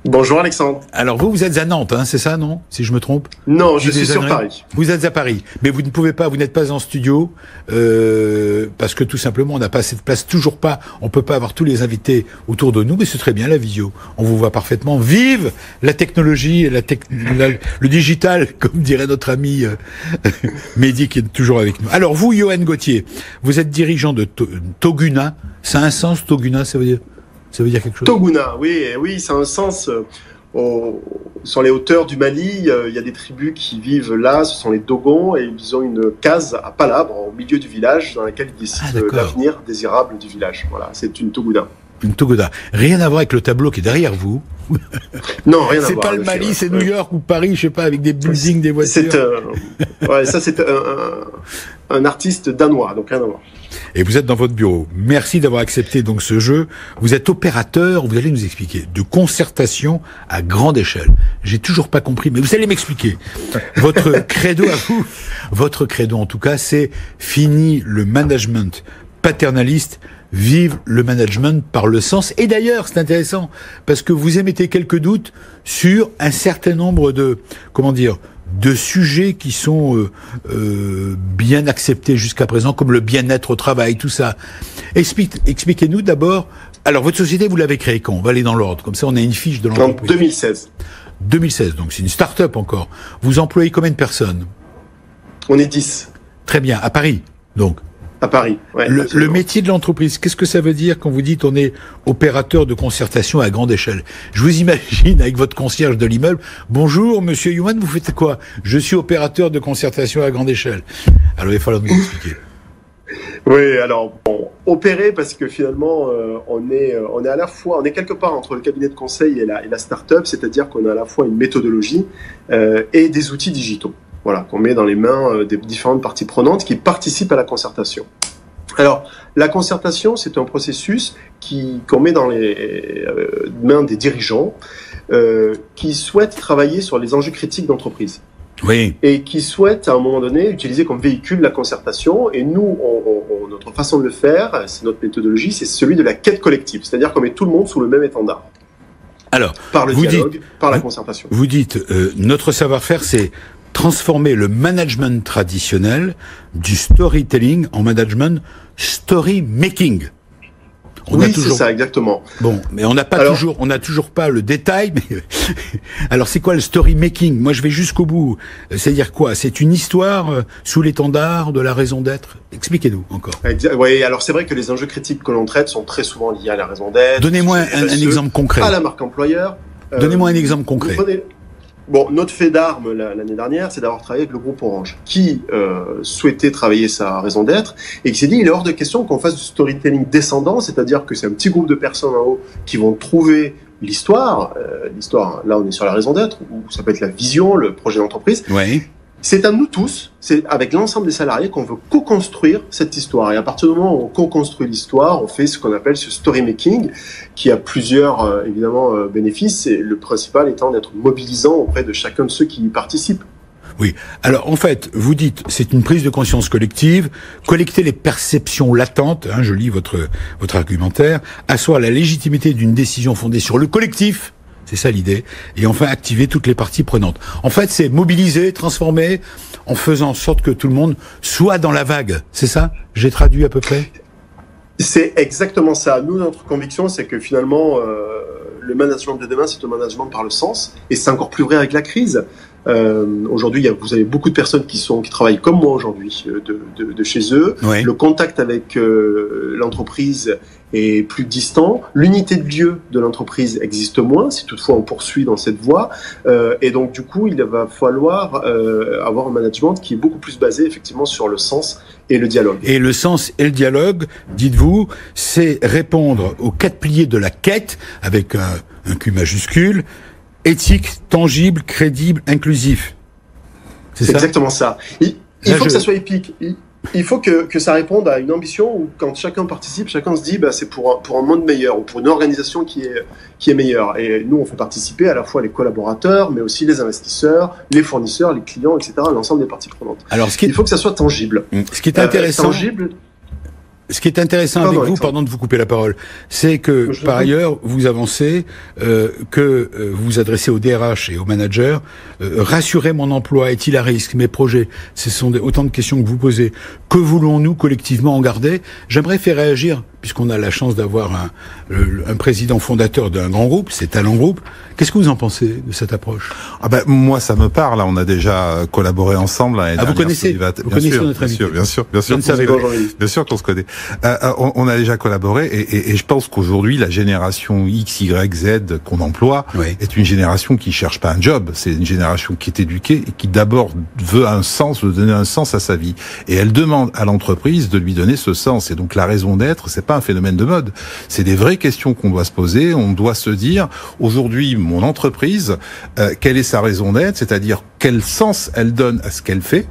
Bonjour Alexandre. Alors vous, vous êtes à Nantes, hein, c'est ça, non? Si je me trompe Non, je suis sur Paris. Vous êtes à Paris, mais vous ne pouvez pas, vous n'êtes pas en studio euh, parce que tout simplement, on n'a pas assez de place, toujours pas. On peut pas avoir tous les invités autour de nous, mais c'est très bien la visio. On vous voit parfaitement. Vive la technologie et la, le digital, comme dirait notre ami euh, Mehdi qui est toujours avec nous. Alors vous, Johan Gauthier, vous êtes dirigeant de Toguna. Ça a un sens, Toguna, ça veut dire? Ça veut dire quelque chose Toguna, oui, oui, ça a un sens. Euh, sur les hauteurs du Mali, euh, il y a des tribus qui vivent là, ce sont les Dogons, et ils ont une case à Palabre, au milieu du village, dans laquelle ils décident ah, l'avenir désirable du village. Voilà, c'est une Toguna. Une Togoda. Rien à voir avec le tableau qui est derrière vous. Non, rien à voir. C'est pas le Mali, c'est New York ou Paris, je sais pas, avec des buildings, des voitures. Euh, ouais, ça c'est un, un, artiste danois, donc rien à voir et vous êtes dans votre bureau. Merci d'avoir accepté donc ce jeu. Vous êtes opérateur, vous allez nous expliquer, de concertation à grande échelle. J'ai toujours pas compris, mais vous allez m'expliquer. Votre credo à vous, votre credo en tout cas, c'est fini le management paternaliste, vive le management par le sens. Et d'ailleurs, c'est intéressant, parce que vous émettez quelques doutes sur un certain nombre de, comment dire, de sujets qui sont euh, euh, bien acceptés jusqu'à présent, comme le bien-être au travail, tout ça. Expliquez-nous d'abord. Alors, votre société, vous l'avez créée quand? On va aller dans l'ordre. Comme ça, on a une fiche de l'entreprise. En 2016. 2016, donc c'est une start-up encore. Vous employez combien de personnes? On est 10. Très bien, à Paris, donc? À Paris. le, métier de l'entreprise, qu'est-ce que ça veut dire quand vous dites on est opérateur de concertation à grande échelle? Je vous imagine avec votre concierge de l'immeuble. Bonjour, Monsieur Yuan, vous faites quoi? Je suis opérateur de concertation à grande échelle. Alors il va falloir nous expliquer. Oui, alors bon, opérer parce que finalement euh, on est euh, on est à la fois on est quelque part entre le cabinet de conseil et la, et la start-up, c'est-à-dire qu'on a à la fois une méthodologie euh, et des outils digitaux voilà, qu'on met dans les mains euh, des différentes parties prenantes qui participent à la concertation. Alors, la concertation, c'est un processus qui qu'on met dans les euh, mains des dirigeants euh, qui souhaitent travailler sur les enjeux critiques d'entreprise. Oui. Et qui souhaitent à un moment donné utiliser comme véhicule la concertation. Et nous, on, on, notre façon de le faire, c'est notre méthodologie, c'est celui de la quête collective, c'est-à-dire qu'on met tout le monde sous le même étendard. Alors, par le vous dialogue, dites, par la vous- concertation. Vous dites, euh, notre savoir-faire, c'est transformer le management traditionnel du storytelling en management story making. On oui, c'est toujours ça, exactement. bon, mais on n'a pas Alors- toujours, on n'a toujours pas le détail. Mais alors, c'est quoi le story making? Moi, je vais jusqu'au bout. C'est-à-dire quoi? C'est une histoire euh, sous l'étendard de la raison d'être? Expliquez-nous encore. Oui, alors c'est vrai que les enjeux critiques que l'on traite sont très souvent liés à la raison d'être. Donnez-moi un, exemple concret. À la marque employeur. Euh, Donnez-moi un exemple concret. prenez- Bon, notre fait d'armes la- l'année dernière, c'est d'avoir travaillé avec le groupe Orange, qui euh, souhaitait travailler sa raison d'être et qui s'est dit il est hors de question qu'on fasse du storytelling descendant, c'est-à-dire que c'est un petit groupe de personnes en haut qui vont trouver l'histoire. euh, l'histoire, là on est sur la raison d'être, ou ça peut être la vision, le projet d'entreprise. Oui. C'est à nous tous, c'est avec l'ensemble des salariés qu'on veut co-construire cette histoire. Et à partir du moment où on co-construit l'histoire, on fait ce qu'on appelle ce story making, qui a plusieurs euh, évidemment euh, bénéfices. Et le principal étant d'être mobilisant auprès de chacun de ceux qui y participent. Alors en fait, vous dites c'est une prise de conscience collective, collecter les perceptions latentes, hein, je lis votre votre argumentaire, asseoir la légitimité d'une décision fondée sur le collectif, c'est ça l'idée, et enfin activer toutes les parties prenantes. En fait, c'est mobiliser, transformer, en faisant en sorte que tout le monde soit dans la vague. C'est ça? J'ai traduit à peu près? C'est exactement ça. Nous, notre conviction, c'est que finalement, euh, le management de demain, c'est un management par le sens. Et c'est encore plus vrai avec la crise. Euh, aujourd'hui, vous avez beaucoup de personnes qui sont qui travaillent comme moi aujourd'hui euh, de, de, de chez eux. Oui. Le contact avec euh, l'entreprise est plus distant. L'unité de lieu de l'entreprise existe moins, si toutefois on poursuit dans cette voie. Euh, et donc, du coup, il va falloir euh, avoir un management qui est beaucoup plus basé effectivement sur le sens et le dialogue. Et le sens et le dialogue, dites-vous, c'est répondre aux quatre piliers de la quête avec un, un Q majuscule, éthique, tangible, crédible, inclusif. C'est exactement ça. Il, faut que ça soit épique. Il, il faut que, que ça réponde à une ambition où quand chacun participe, chacun se dit bah, c'est pour un, pour un monde meilleur ou pour une organisation qui est, qui est meilleure. Et nous, on fait participer à la fois les collaborateurs, mais aussi les investisseurs, les fournisseurs, les clients, etc., l'ensemble des parties prenantes. Alors, ce qui est, Il faut que ça soit tangible. ce qui est Euh, intéressant, tangible, ce qui est intéressant Pardon, avec vous, pardon de vous couper la parole, c'est que Je par ailleurs, vous avancez euh, que euh, vous vous adressez aux DRH et aux managers. Euh, rassurez mon emploi, est-il à risque Mes projets, ce sont des, autant de questions que vous posez. Que voulons-nous collectivement en garder? J'aimerais faire réagir, puisqu'on a la chance d'avoir un, un président fondateur d'un grand groupe, c'est Talent Group. Qu'est-ce que vous en pensez de cette approche? Ah ben moi ça me parle. On a déjà euh, collaboré ensemble. Ah, vous connaissez. Vous bien connaissez sûr, notre bien sûr, bien sûr, bien sûr. Bien sûr qu'on se connaît. Euh, euh, on, on a déjà collaboré et, et- et je pense qu'aujourd'hui la génération X, Y, Z qu'on emploie Oui. est une génération qui cherche pas un job. C'est une génération qui est éduquée et qui d'abord veut un sens, veut donner un sens à sa vie. Et elle demande à l'entreprise de lui donner ce sens. Et donc la raison d'être, c'est pas un phénomène de mode. C'est des vraies questions qu'on doit se poser. On doit se dire aujourd'hui mon entreprise, euh, quelle est sa raison d'être, c'est-à-dire quel sens elle donne à ce qu'elle fait,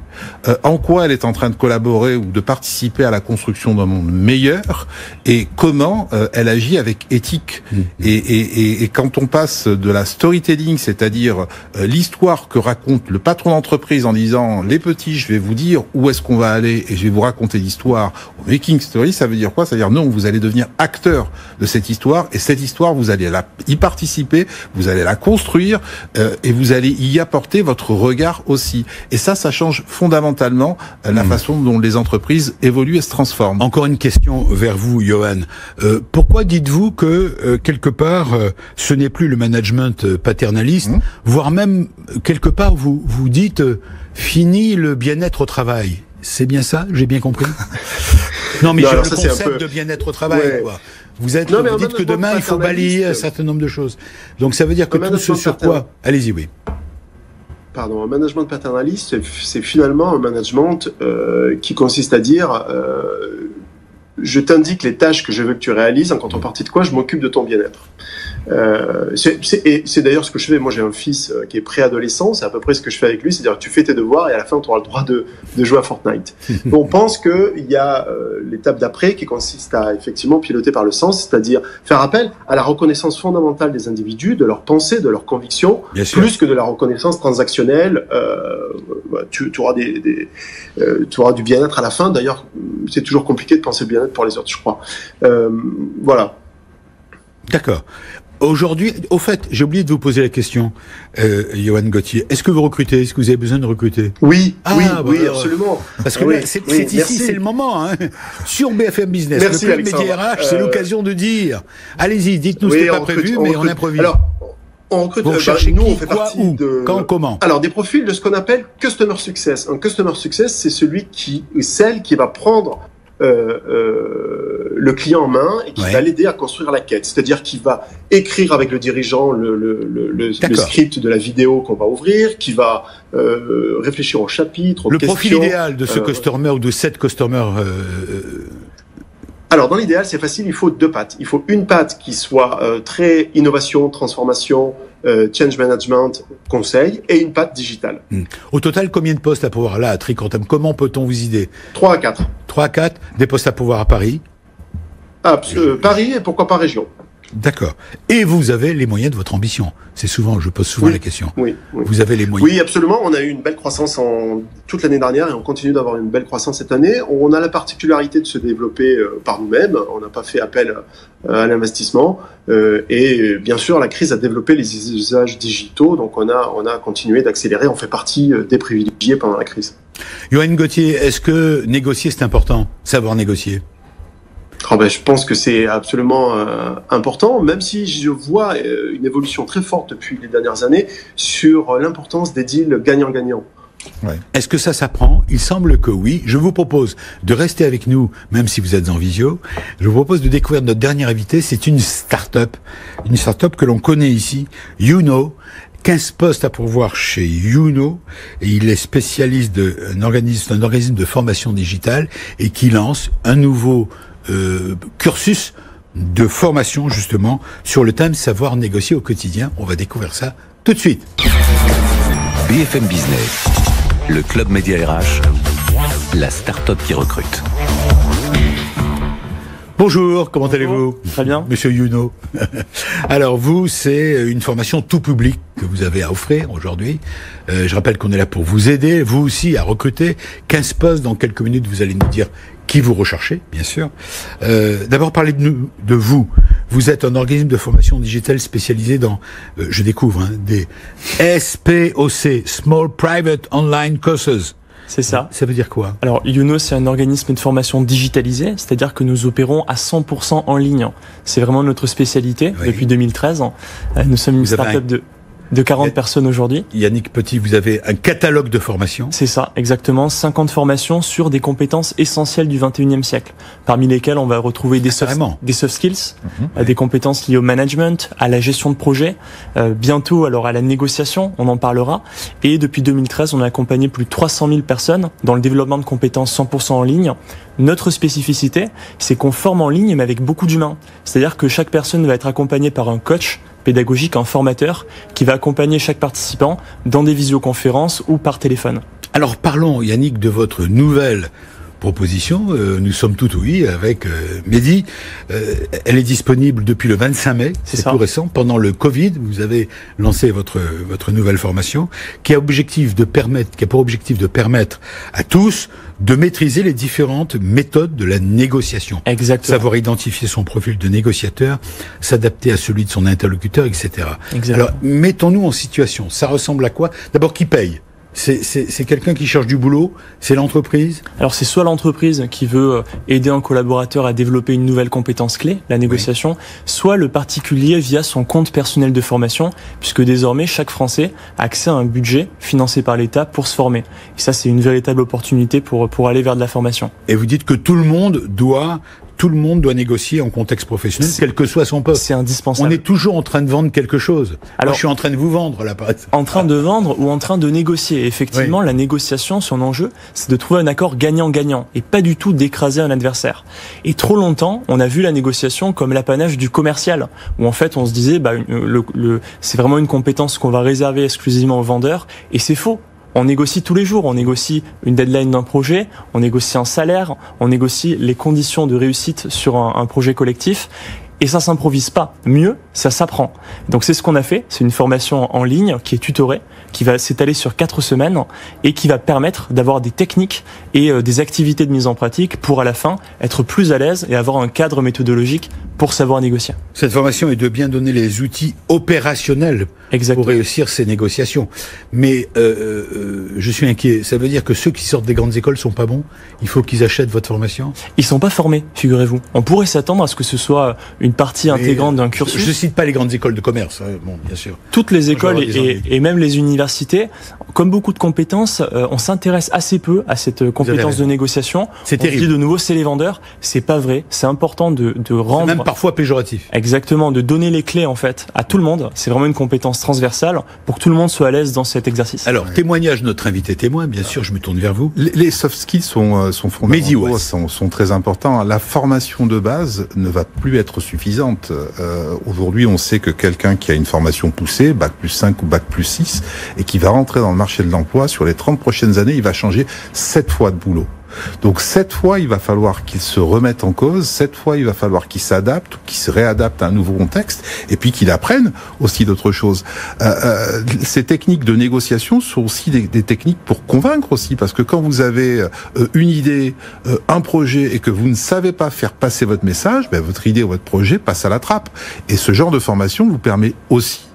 euh, en quoi elle est en train de collaborer ou de participer à la construction d'un monde meilleur, et comment euh, elle agit avec éthique. Et, et, et, et quand on passe de la storytelling, c'est-à-dire euh, l'histoire que raconte le patron d'entreprise en disant les petits, je vais vous dire où est-ce qu'on va aller et je vais vous raconter l'histoire. Au making story, ça veut dire quoi? Ça veut dire non, vous allez devenir acteur de cette histoire et cette histoire, vous allez la, y participer, vous allez la construire euh, et vous allez y apporter votre regard aussi. Et ça, ça change fondamentalement la façon dont les entreprises évoluent et se transforment. Encore une question vers vous, Johan. Euh, pourquoi dites-vous que euh, quelque part euh, ce n'est plus le management paternaliste, Mhm. voire même quelque part vous vous dites fini le bien-être au travail? C'est bien ça? J'ai bien compris? Non, mais Non, le ça, c'est un concept peu- de bien-être au travail. Ouais. Quoi. Vous êtes, Non, vous dites que demain il faut balayer un certain nombre de choses. Donc ça veut dire que tout ce sur quoi Allez-y, oui. Pardon, un management paternaliste, c'est- finalement un management euh, qui consiste à dire euh, je t'indique les tâches que je veux que tu réalises, en contrepartie de quoi je m'occupe de ton bien-être. Euh, c'est d'ailleurs ce que je fais. Moi, j'ai un fils euh, qui est préadolescent. C'est à peu près ce que je fais avec lui. C'est-à-dire tu fais tes devoirs et à la fin, tu auras le droit de, de jouer à Fortnite. on pense qu'il y a euh, l'étape d'après qui consiste à effectivement piloter par le sens, c'est-à-dire faire appel à la reconnaissance fondamentale des individus, de leurs pensées, de leurs convictions, plus que de la reconnaissance transactionnelle. Euh, tu, tu, auras des, des euh, tu auras du bien-être à la fin. D'ailleurs, c'est toujours compliqué de penser bien-être pour les autres, je crois. voilà. D'accord. Aujourd'hui, au fait, j'ai oublié de vous poser la question, euh, Johan Gauthier. Est-ce que vous recrutez? Est-ce que vous avez besoin de recruter? Oui, ah, oui, bah oui, absolument. Parce que c'est ici, c'est le moment. Hein. Sur BFM Business, merci, le Club Média RH, c'est euh, l'occasion de dire. Allez-y, dites-nous ce n'est pas prévu, mais on improvise. Alors, on recrute. Vous euh, bah, nous, on fait partie où, de. Quand, comment? Alors, des profils de ce qu'on appelle customer success. Un customer success, c'est celui qui, celle qui va prendre euh, euh, le client en main et qui va l'aider à construire la quête. C'est-à-dire qu'il va écrire avec le dirigeant le, le, le, le script de la vidéo qu'on va ouvrir, qui va euh, réfléchir au chapitre, aux Le profil idéal de ce euh, customer ou de cette customer alors, dans l'idéal, c'est facile, il faut deux pattes. Il faut une patte qui soit euh, très innovation, transformation, euh, change management, conseil, et une patte digitale. Hmm. Au total, combien de postes à pouvoir? Là, à Triquantum Comment peut-on vous aider? 3 à 4. 3 à 4, des postes à pouvoir à Paris? Ah, euh, Paris et pourquoi pas région D'accord. Et vous avez les moyens de votre ambition. C'est souvent, je pose souvent la question. Oui, Vous avez les moyens. Oui, absolument. On a eu une belle croissance en toute l'année dernière et on continue d'avoir une belle croissance cette année. On a la particularité de se développer euh, par nous-mêmes. On n'a pas fait appel euh, à l'investissement. Euh, et bien sûr, la crise a développé les usages digitaux. Donc on a, on a continué d'accélérer. On fait partie des privilégiés pendant la crise. Johan Gauthier, est-ce que négocier c'est important? Savoir négocier? Oh ben, je pense que c'est absolument euh, important, même si je vois euh, une évolution très forte depuis les dernières années sur l'importance des deals gagnant-gagnant. Ouais. Est-ce que ça s'apprend? Il semble que oui. Je vous propose de rester avec nous, même si vous êtes en visio. Je vous propose de découvrir notre dernier invité. C'est une start-up, une start-up que l'on connaît ici, YouKnow. 15 postes à pourvoir chez YouKnow et il est spécialiste d'un organisme, organisme de formation digitale et qui lance un nouveau euh, cursus de formation justement sur le thème savoir négocier au quotidien. On va découvrir ça tout de suite. BFM Business, le club média RH, la start-up qui recrute. Bonjour, comment allez-vous Très bien. Monsieur Yuno. Alors vous, c'est une formation tout public que vous avez à offrir aujourd'hui. Euh, je rappelle qu'on est là pour vous aider, vous aussi, à recruter 15 postes. Dans quelques minutes, vous allez nous dire qui vous recherchez, bien sûr. Euh, D'abord, parlez de, nous, de vous. Vous êtes un organisme de formation digitale spécialisé dans, euh, je découvre, hein, des SPOC, Small Private Online Courses. C'est ça. Ça veut dire quoi? Alors, Youno, c'est un organisme de formation digitalisé, c'est-à-dire que nous opérons à 100% en ligne. C'est vraiment notre spécialité depuis 2013. Euh, nous sommes une start-up de de 40 personnes aujourd'hui. Yannick Petit, vous avez un catalogue de formations C'est ça, exactement. 50 formations sur des compétences essentielles du 21e siècle, parmi lesquelles on va retrouver des soft, des soft skills, mhm. euh, des compétences liées au management, à la gestion de projet, euh, bientôt alors à la négociation, on en parlera. Et depuis 2013, on a accompagné plus de 300 000 personnes dans le développement de compétences 100% en ligne. Notre spécificité, c'est qu'on forme en ligne mais avec beaucoup d'humains. C'est-à-dire que chaque personne va être accompagnée par un coach pédagogique, un formateur qui va accompagner chaque participant dans des visioconférences ou par téléphone. Alors parlons, Yannick, de votre nouvelle proposition. Euh, nous sommes tout oui avec euh, Mehdi. Euh, elle est disponible depuis le 25 mai, c'est tout récent. Pendant le Covid, vous avez lancé votre votre nouvelle formation qui a objectif de permettre, qui a pour objectif de permettre à tous de maîtriser les différentes méthodes de la négociation. Exactement. Savoir identifier son profil de négociateur, s'adapter à celui de son interlocuteur, etc. Exactement. Alors, mettons-nous en situation. Ça ressemble à quoi? D'abord, qui paye? C'est quelqu'un qui cherche du boulot C'est l'entreprise Alors c'est soit l'entreprise qui veut euh, aider un collaborateur à développer une nouvelle compétence clé, la négociation, soit le particulier via son compte personnel de formation, puisque désormais chaque Français a accès à un budget financé par l'État pour se former. Et ça c'est une véritable opportunité pour, pour aller vers de la formation. Et vous dites que tout le monde doit tout le monde doit négocier en contexte professionnel, quel que soit son poste. C'est indispensable. On est toujours en train de vendre quelque chose. Alors, Moi, je suis en train de vous vendre là. En train de vendre ou en train de négocier. Effectivement, la négociation, son enjeu, c'est de trouver un accord gagnant-gagnant et pas du tout d'écraser un adversaire. Et trop longtemps, on a vu la négociation comme l'apanage du commercial, où en fait, on se disait, bah, le, le, c'est vraiment une compétence qu'on va réserver exclusivement aux vendeurs, et c'est faux on négocie tous les jours. On négocie une deadline d'un projet, on négocie un salaire, on négocie les conditions de réussite sur un, projet collectif. Et ça s'improvise pas. Mieux, ça s'apprend. Donc c'est ce qu'on a fait. C'est une formation en ligne qui est tutorée, qui va s'étaler sur quatre semaines et qui va permettre d'avoir des techniques et euh, des activités de mise en pratique pour à la fin être plus à l'aise et avoir un cadre méthodologique pour savoir négocier. Cette formation est de bien donner les outils opérationnels pour réussir ces négociations. Mais euh, euh, je suis inquiet. Ça veut dire que ceux qui sortent des grandes écoles sont pas bons? Il faut qu'ils achètent votre formation? Ils sont pas formés, figurez-vous. On pourrait s'attendre à ce que ce soit une partie intégrante d'un cursus. Je, ne cite pas les grandes écoles de commerce, hein. bon, bien sûr. Toutes les écoles et, même les universités, comme beaucoup de compétences, euh, on s'intéresse assez peu à cette compétence de négociation. C'est terrible. Dit de nouveau, c'est les vendeurs. C'est pas vrai. C'est important de, de rendre. Même parfois péjoratif. Exactement, de donner les clés en fait à tout le monde. C'est vraiment une compétence transversale pour que tout le monde soit à l'aise dans cet exercice. Alors, témoignage, notre invité témoin, bien sûr, je me tourne vers vous. Les, soft skills sont, euh, sont fondamentaux, sont, sont, très importants. La formation de base ne va plus être suffisante. Euh, Aujourd'hui, on sait que quelqu'un qui a une formation poussée, bac plus 5 ou bac plus 6, et qui va rentrer dans le marché de l'emploi, sur les 30 prochaines années, il va changer 7 fois de boulot. Donc cette fois, il va falloir qu'il se remette en cause, cette fois, il va falloir qu'il s'adapte, qu'il se réadapte à un nouveau contexte, et puis qu'il apprenne aussi d'autres choses. Euh, euh, ces techniques de négociation sont aussi des, techniques pour convaincre aussi, parce que quand vous avez euh, une idée, euh, un projet, et que vous ne savez pas faire passer votre message, ben, votre idée ou votre projet passe à la trappe. Et ce genre de formation vous permet aussi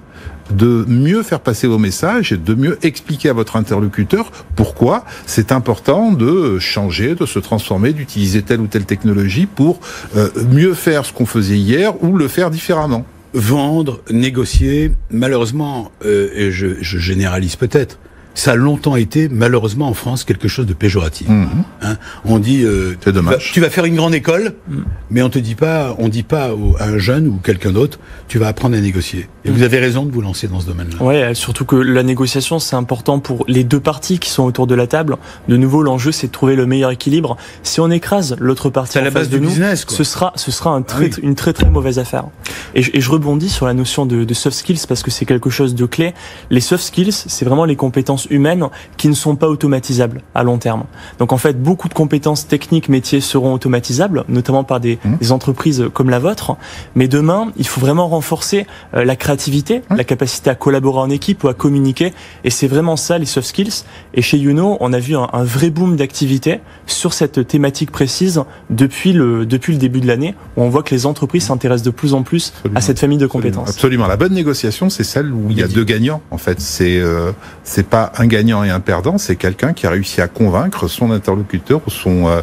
de mieux faire passer vos messages et de mieux expliquer à votre interlocuteur pourquoi c'est important de changer, de se transformer, d'utiliser telle ou telle technologie pour euh, mieux faire ce qu'on faisait hier ou le faire différemment. Vendre, négocier, malheureusement, euh, je généralise peut-être, ça a longtemps été, malheureusement, en France, quelque chose de péjoratif. Mhm. Hein on dit, euh, dommage. Tu, vas, faire une grande école, mhm. mais on te dit pas, on dit pas à un jeune ou quelqu'un d'autre, tu vas apprendre à négocier. Et vous avez raison de vous lancer dans ce domaine-là. Ouais, surtout que la négociation, c'est important pour les deux parties qui sont autour de la table. De nouveau, l'enjeu, c'est de trouver le meilleur équilibre. Si on écrase l'autre partie en la base de nous, business, ce sera, ce sera un très, ah une très très mauvaise affaire. Et je, et je rebondis sur la notion de, de soft skills parce que c'est quelque chose de clé. Les soft skills, c'est vraiment les compétences humaines qui ne sont pas automatisables à long terme. Donc en fait, beaucoup de compétences techniques, métiers seront automatisables, notamment par des, mmh. des entreprises comme la vôtre. Mais demain, il faut vraiment renforcer euh, la créativité, mmh. la capacité à collaborer en équipe ou à communiquer. Et c'est vraiment ça, les soft skills. Et chez Youno, on a vu un, un vrai boom d'activité sur cette thématique précise depuis le, depuis le début de l'année, où on voit que les entreprises s'intéressent de plus en plus à cette famille de compétences. Absolument. La bonne négociation, c'est celle où il y a deux gagnants. En fait, c'est euh, c'est pas un gagnant et un perdant, c'est quelqu'un qui a réussi à convaincre son interlocuteur ou son euh,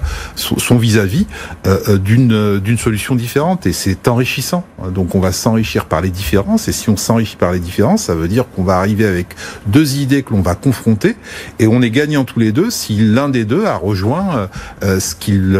vis-à-vis euh, euh, d'une solution différente et c'est enrichissant. Donc on va s'enrichir par les différences et si on s'enrichit par les différences, ça veut dire qu'on va arriver avec deux idées que l'on va confronter et on est gagnant tous les deux si l'un des deux a rejoint ce qu'il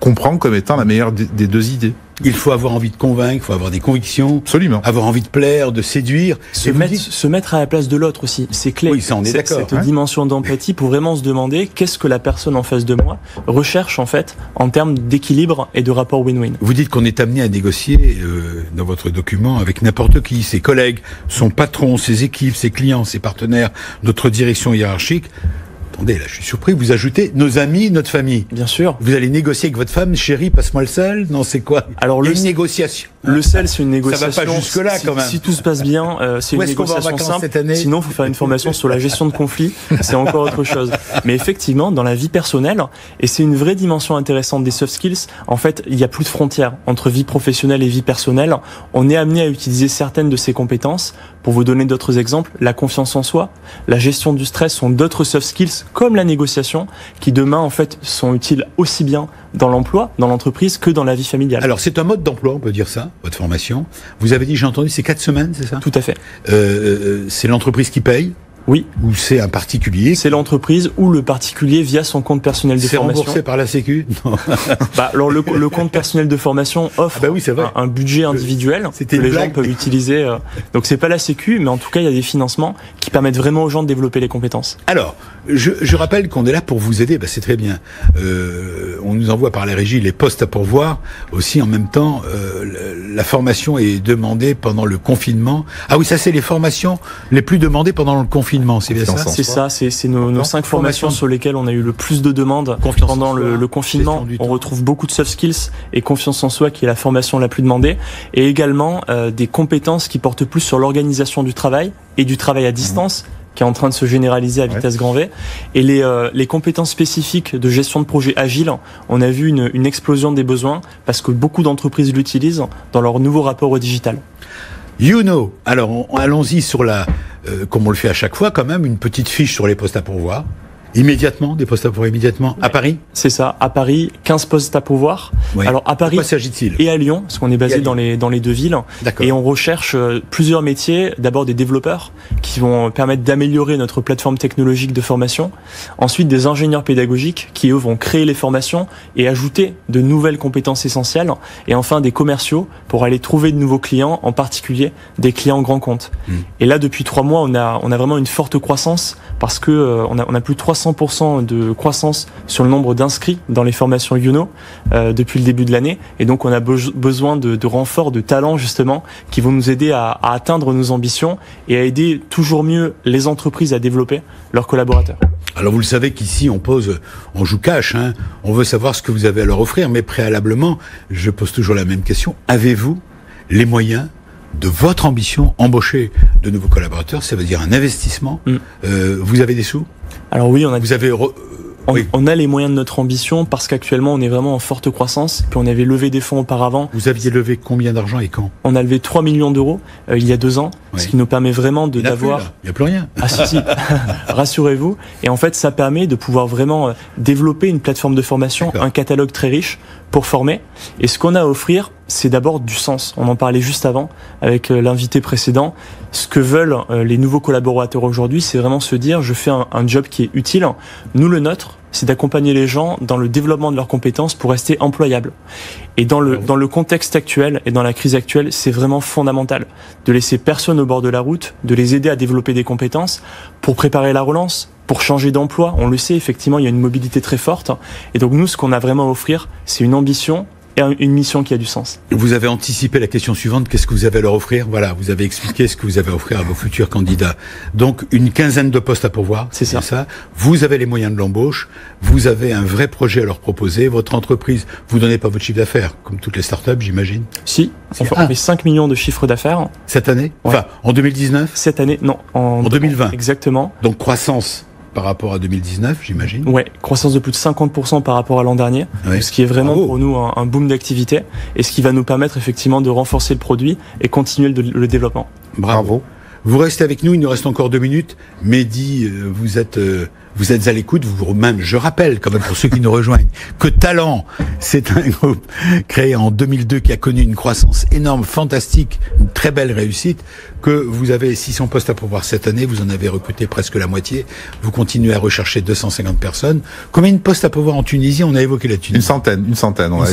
comprend comme étant la meilleure des deux idées. Il faut avoir envie de convaincre, il faut avoir des convictions. Absolument. Avoir envie de plaire, de séduire. Se, mettre, se mettre à la place de l'autre aussi, c'est clé. Oui, ça on est, d'accord. Cette dimension d'empathie pour vraiment se demander qu'est-ce que la personne en face de moi recherche en fait en termes d'équilibre et de rapport win-win. Vous dites qu'on est amené à négocier euh, dans votre document avec n'importe qui, ses collègues, son patron, ses équipes, ses clients, ses partenaires, notre direction hiérarchique. Attendez, là, je suis surpris. Vous ajoutez nos amis, notre famille. Bien sûr. Vous allez négocier avec votre femme, chérie, passe-moi le sel. Non, c'est quoi? Alors le une négociation. Le sel, c'est une négociation. Ça va pas jusque là, quand même. Si tout se passe bien, euh, c'est une négociation simple. Cette année Sinon, faut faire une formation sur la gestion de conflits. C'est encore autre chose. Mais effectivement, dans la vie personnelle, et c'est une vraie dimension intéressante des soft skills. En fait, il y a plus de frontières entre vie professionnelle et vie personnelle. On est amené à utiliser certaines de ces compétences. Pour vous donner d'autres exemples, la confiance en soi, la gestion du stress sont d'autres soft skills comme la négociation qui demain en fait sont utiles aussi bien dans l'emploi, dans l'entreprise que dans la vie familiale. Alors c'est un mode d'emploi, on peut dire ça, votre formation. Vous avez dit, j'ai entendu, c'est quatre semaines, c'est ça? Tout à fait. Euh, euh c'est l'entreprise qui paye? Oui. Ou c'est un particulier? C'est l'entreprise ou le particulier via son compte personnel de formation. C'est remboursé par la Sécu? Non. bah, alors le, le, compte personnel de formation offre ah bah oui, vrai. Un, un, budget individuel que les gens peuvent utiliser. Euh. Donc c'est pas la Sécu, mais en tout cas il y a des financements permettent vraiment aux gens de développer les compétences. Alors, je, je rappelle qu'on est là pour vous aider. Bah, c'est très bien. Euh, on nous envoie par la régie les postes à pourvoir. Aussi en même temps, euh, la formation est demandée pendant le confinement. Ah oui, ça c'est les formations les plus demandées pendant le confinement c'est bien ça C'est ça, c'est nos, nos, cinq formations sur lesquelles on a eu le plus de demandes pendant le, le, confinement. On retrouve beaucoup de soft skills et confiance en soi qui est la formation la plus demandée, et également euh, des compétences qui portent plus sur l'organisation du travail et du travail à distance. Qui est en train de se généraliser à vitesse grand V. Et les, euh, les compétences spécifiques de gestion de projet agile, on a vu une, une explosion des besoins parce que beaucoup d'entreprises l'utilisent dans leur nouveau rapport au digital. You know. Alors, allons-y sur la, euh, comme on le fait à chaque fois, quand même, une petite fiche sur les postes à pourvoir. Immédiatement, des postes à pourvoir immédiatement. À Paris? C'est ça, à Paris, 15 postes à pourvoir. Alors à Paris s'agit-il? et à Lyon, parce qu'on est basé dans les dans les deux villes. Et on recherche euh, plusieurs métiers, d'abord des développeurs qui vont permettre d'améliorer notre plateforme technologique de formation, ensuite des ingénieurs pédagogiques qui eux vont créer les formations et ajouter de nouvelles compétences essentielles. Et enfin des commerciaux pour aller trouver de nouveaux clients, en particulier des clients grands comptes. Hmm. Et là depuis trois mois, on a on a vraiment une forte croissance parce que euh, a plus de 300 100% de croissance sur le nombre d'inscrits dans les formations Youno euh, depuis le début de l'année. Et donc, on a besoin de, renforts, de talents justement, qui vont nous aider à, à, atteindre nos ambitions et à aider toujours mieux les entreprises à développer leurs collaborateurs. Alors, vous le savez qu'ici, on pose, on joue cash. Hein. On veut savoir ce que vous avez à leur offrir, mais préalablement, je pose toujours la même question. Avez-vous les moyens de votre ambition, embaucher de nouveaux collaborateurs, ça veut dire un investissement. Mm. Euh, vous avez des sous? Alors oui, on a. Vous avez on, a les moyens de notre ambition parce qu'actuellement on est vraiment en forte croissance. Puis on avait levé des fonds auparavant. Vous aviez levé combien d'argent et quand? On a levé 3 millions d'euros euh, il y a deux ans, ce qui nous permet vraiment de d'avoir. Il n'y a plus rien. Ah si si, rassurez-vous. Et en fait, ça permet de pouvoir vraiment euh, développer une plateforme de formation, un catalogue très riche pour former. Et ce qu'on a à offrir, c'est d'abord du sens. On en parlait juste avant avec euh, l'invité précédent. Ce que veulent les nouveaux collaborateurs aujourd'hui, c'est vraiment se dire je fais un, un job qui est utile. Nous le nôtre, c'est d'accompagner les gens dans le développement de leurs compétences pour rester employables. Et dans le, dans le contexte actuel et dans la crise actuelle, c'est vraiment fondamental de laisser personne au bord de la route, de les aider à développer des compétences pour préparer la relance, pour changer d'emploi. On le sait, effectivement, il y a une mobilité très forte. Et donc nous, ce qu'on a vraiment à offrir, c'est une ambition une mission qui a du sens. Vous avez anticipé la question suivante, qu'est-ce que vous avez à leur offrir? Voilà, vous avez expliqué ce que vous avez à offrir à vos futurs candidats. Donc une quinzaine de postes à pourvoir, c'est ça. ça. Vous avez les moyens de l'embauche, vous avez un vrai projet à leur proposer, votre entreprise, vous donnez pas votre chiffre d'affaires, comme toutes les startups, j'imagine? Si, on fait, 5 millions de chiffres d'affaires. Cette année? Enfin, en 2019 Cette année, non. En, en 2020 Exactement. Donc croissance par rapport à 2019, j'imagine. Ouais, croissance de plus de 50% par rapport à l'an dernier, ce qui est vraiment pour nous un, boom d'activité et ce qui va nous permettre effectivement de renforcer le produit et continuer le, développement. Bravo. Vous restez avec nous, il nous reste encore deux minutes. Mehdi, euh, vous êtes euh, vous êtes à l'écoute, vous même, je rappelle quand même pour ceux qui nous rejoignent, que Talent, c'est un groupe créé en 2002 qui a connu une croissance énorme, fantastique, une très belle réussite, que vous avez 600 postes à pourvoir cette année, vous en avez recruté presque la moitié, vous continuez à rechercher 250 personnes. Combien de postes à pourvoir en Tunisie? On a évoqué la Tunisie. Une centaine, une centaine. On,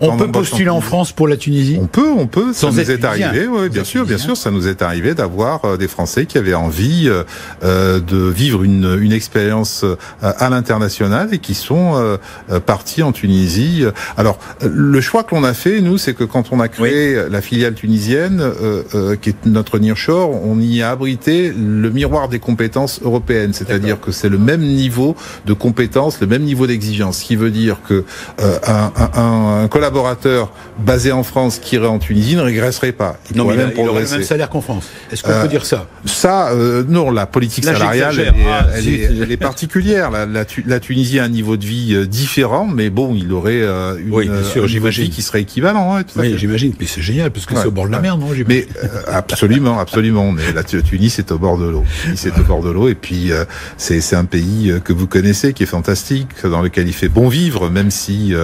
on peut postuler en France pour la Tunisie? On peut, on peut. Ça nous est arrivé, oui, bien sûr, bien sûr, ça nous est arrivé d'avoir euh, des Français qui avaient envie euh, euh, de vivre une, une expérience à l'international et qui sont partis en Tunisie. Alors, le choix que l'on a fait, nous, c'est que quand on a créé la filiale tunisienne, qui est notre Nearshore, on y a abrité le miroir des compétences européennes, c'est-à-dire que c'est le même niveau de compétences, le même niveau d'exigence, ce qui veut dire que euh, un, un, collaborateur basé en France qui irait en Tunisie ne régresserait pas. Il non, mais même il, aurait le même salaire qu'en France. Est-ce qu'on peut euh, dire ça? Ça, euh, non, la politique salariale, elle, est, ah, elle, est, particulière. La, la, Tunisie a un niveau de vie euh, différent, mais bon, il aurait euh, une, oui, bien sûr, j'imagine qui serait équivalent. Hein, oui, j'imagine. Mais c'est génial parce que c'est au bord de la mer, non Mais absolument, absolument. Mais la Tunis est au bord de l'eau. Tunis est au bord de l'eau, et puis c'est un pays que vous connaissez, qui est fantastique, dans lequel il fait bon vivre, même si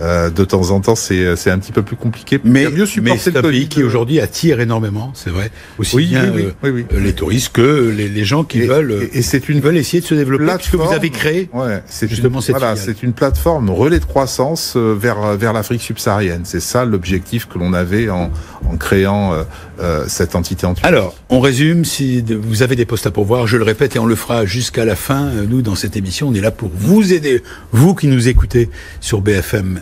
de temps en temps c'est un petit peu plus compliqué. Mais, mais c'est un pays qui aujourd'hui attire énormément, c'est vrai. Aussi oui, bien oui, les touristes que les, gens qui veulent. Et, c'est une veulent essayer de se développer. Vous avez créé. Ouais, c'est justement cette. Voilà, c'est une plateforme relais de croissance euh, vers vers l'Afrique subsaharienne. C'est ça l'objectif que l'on avait en, en créant euh, euh, cette entité en Tunisie. Alors, on résume. Si vous avez des postes à pourvoir, je le répète et on le fera jusqu'à la fin. Nous, dans cette émission, on est là pour vous aider, vous qui nous écoutez sur BFM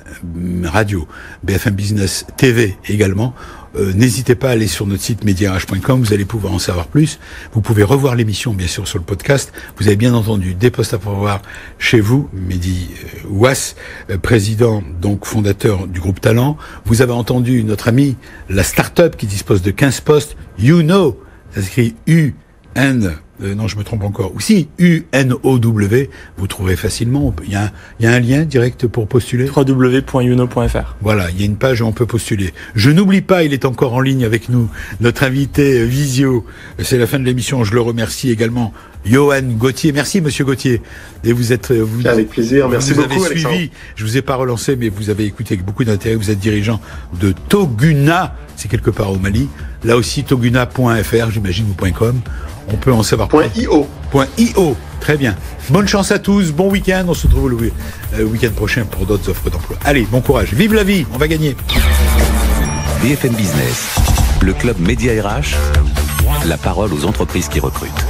Radio, BFM Business TV également. Euh, n'hésitez pas à aller sur notre site mediarage.com, vous allez pouvoir en savoir plus. Vous pouvez revoir l'émission, bien sûr, sur le podcast. Vous avez bien entendu des postes à pourvoir chez vous, Mehdi euh, Ouas, euh, président, donc fondateur du groupe Talent. Vous avez entendu notre ami, la start-up qui dispose de 15 postes, You Know, ça s'écrit U-N euh, non, je me trompe encore. Ou si, U-N-O-W, vous trouvez facilement. Il y, a un, il y a un lien direct pour postuler www.uno.fr. Voilà, il y a une page où on peut postuler. Je n'oublie pas, il est encore en ligne avec nous, notre invité euh, Visio. C'est la fin de l'émission, je le remercie également. Johan Gauthier, merci Monsieur Gauthier. Et vous êtes, euh, vous, avec plaisir, merci vous beaucoup. Avez suivi, je vous ai pas relancé, mais vous avez écouté avec beaucoup d'intérêt. Vous êtes dirigeant de Toguna, c'est quelque part au Mali. Là aussi, toguna.fr, j'imagine, ou .com. On peut en savoir plus. .io. .io. Très bien. Bonne chance à tous. Bon week-end. On se retrouve le euh, week-end prochain pour d'autres offres d'emploi. Allez, bon courage. Vive la vie. On va gagner. BFM Business. Le club Média RH. La parole aux entreprises qui recrutent.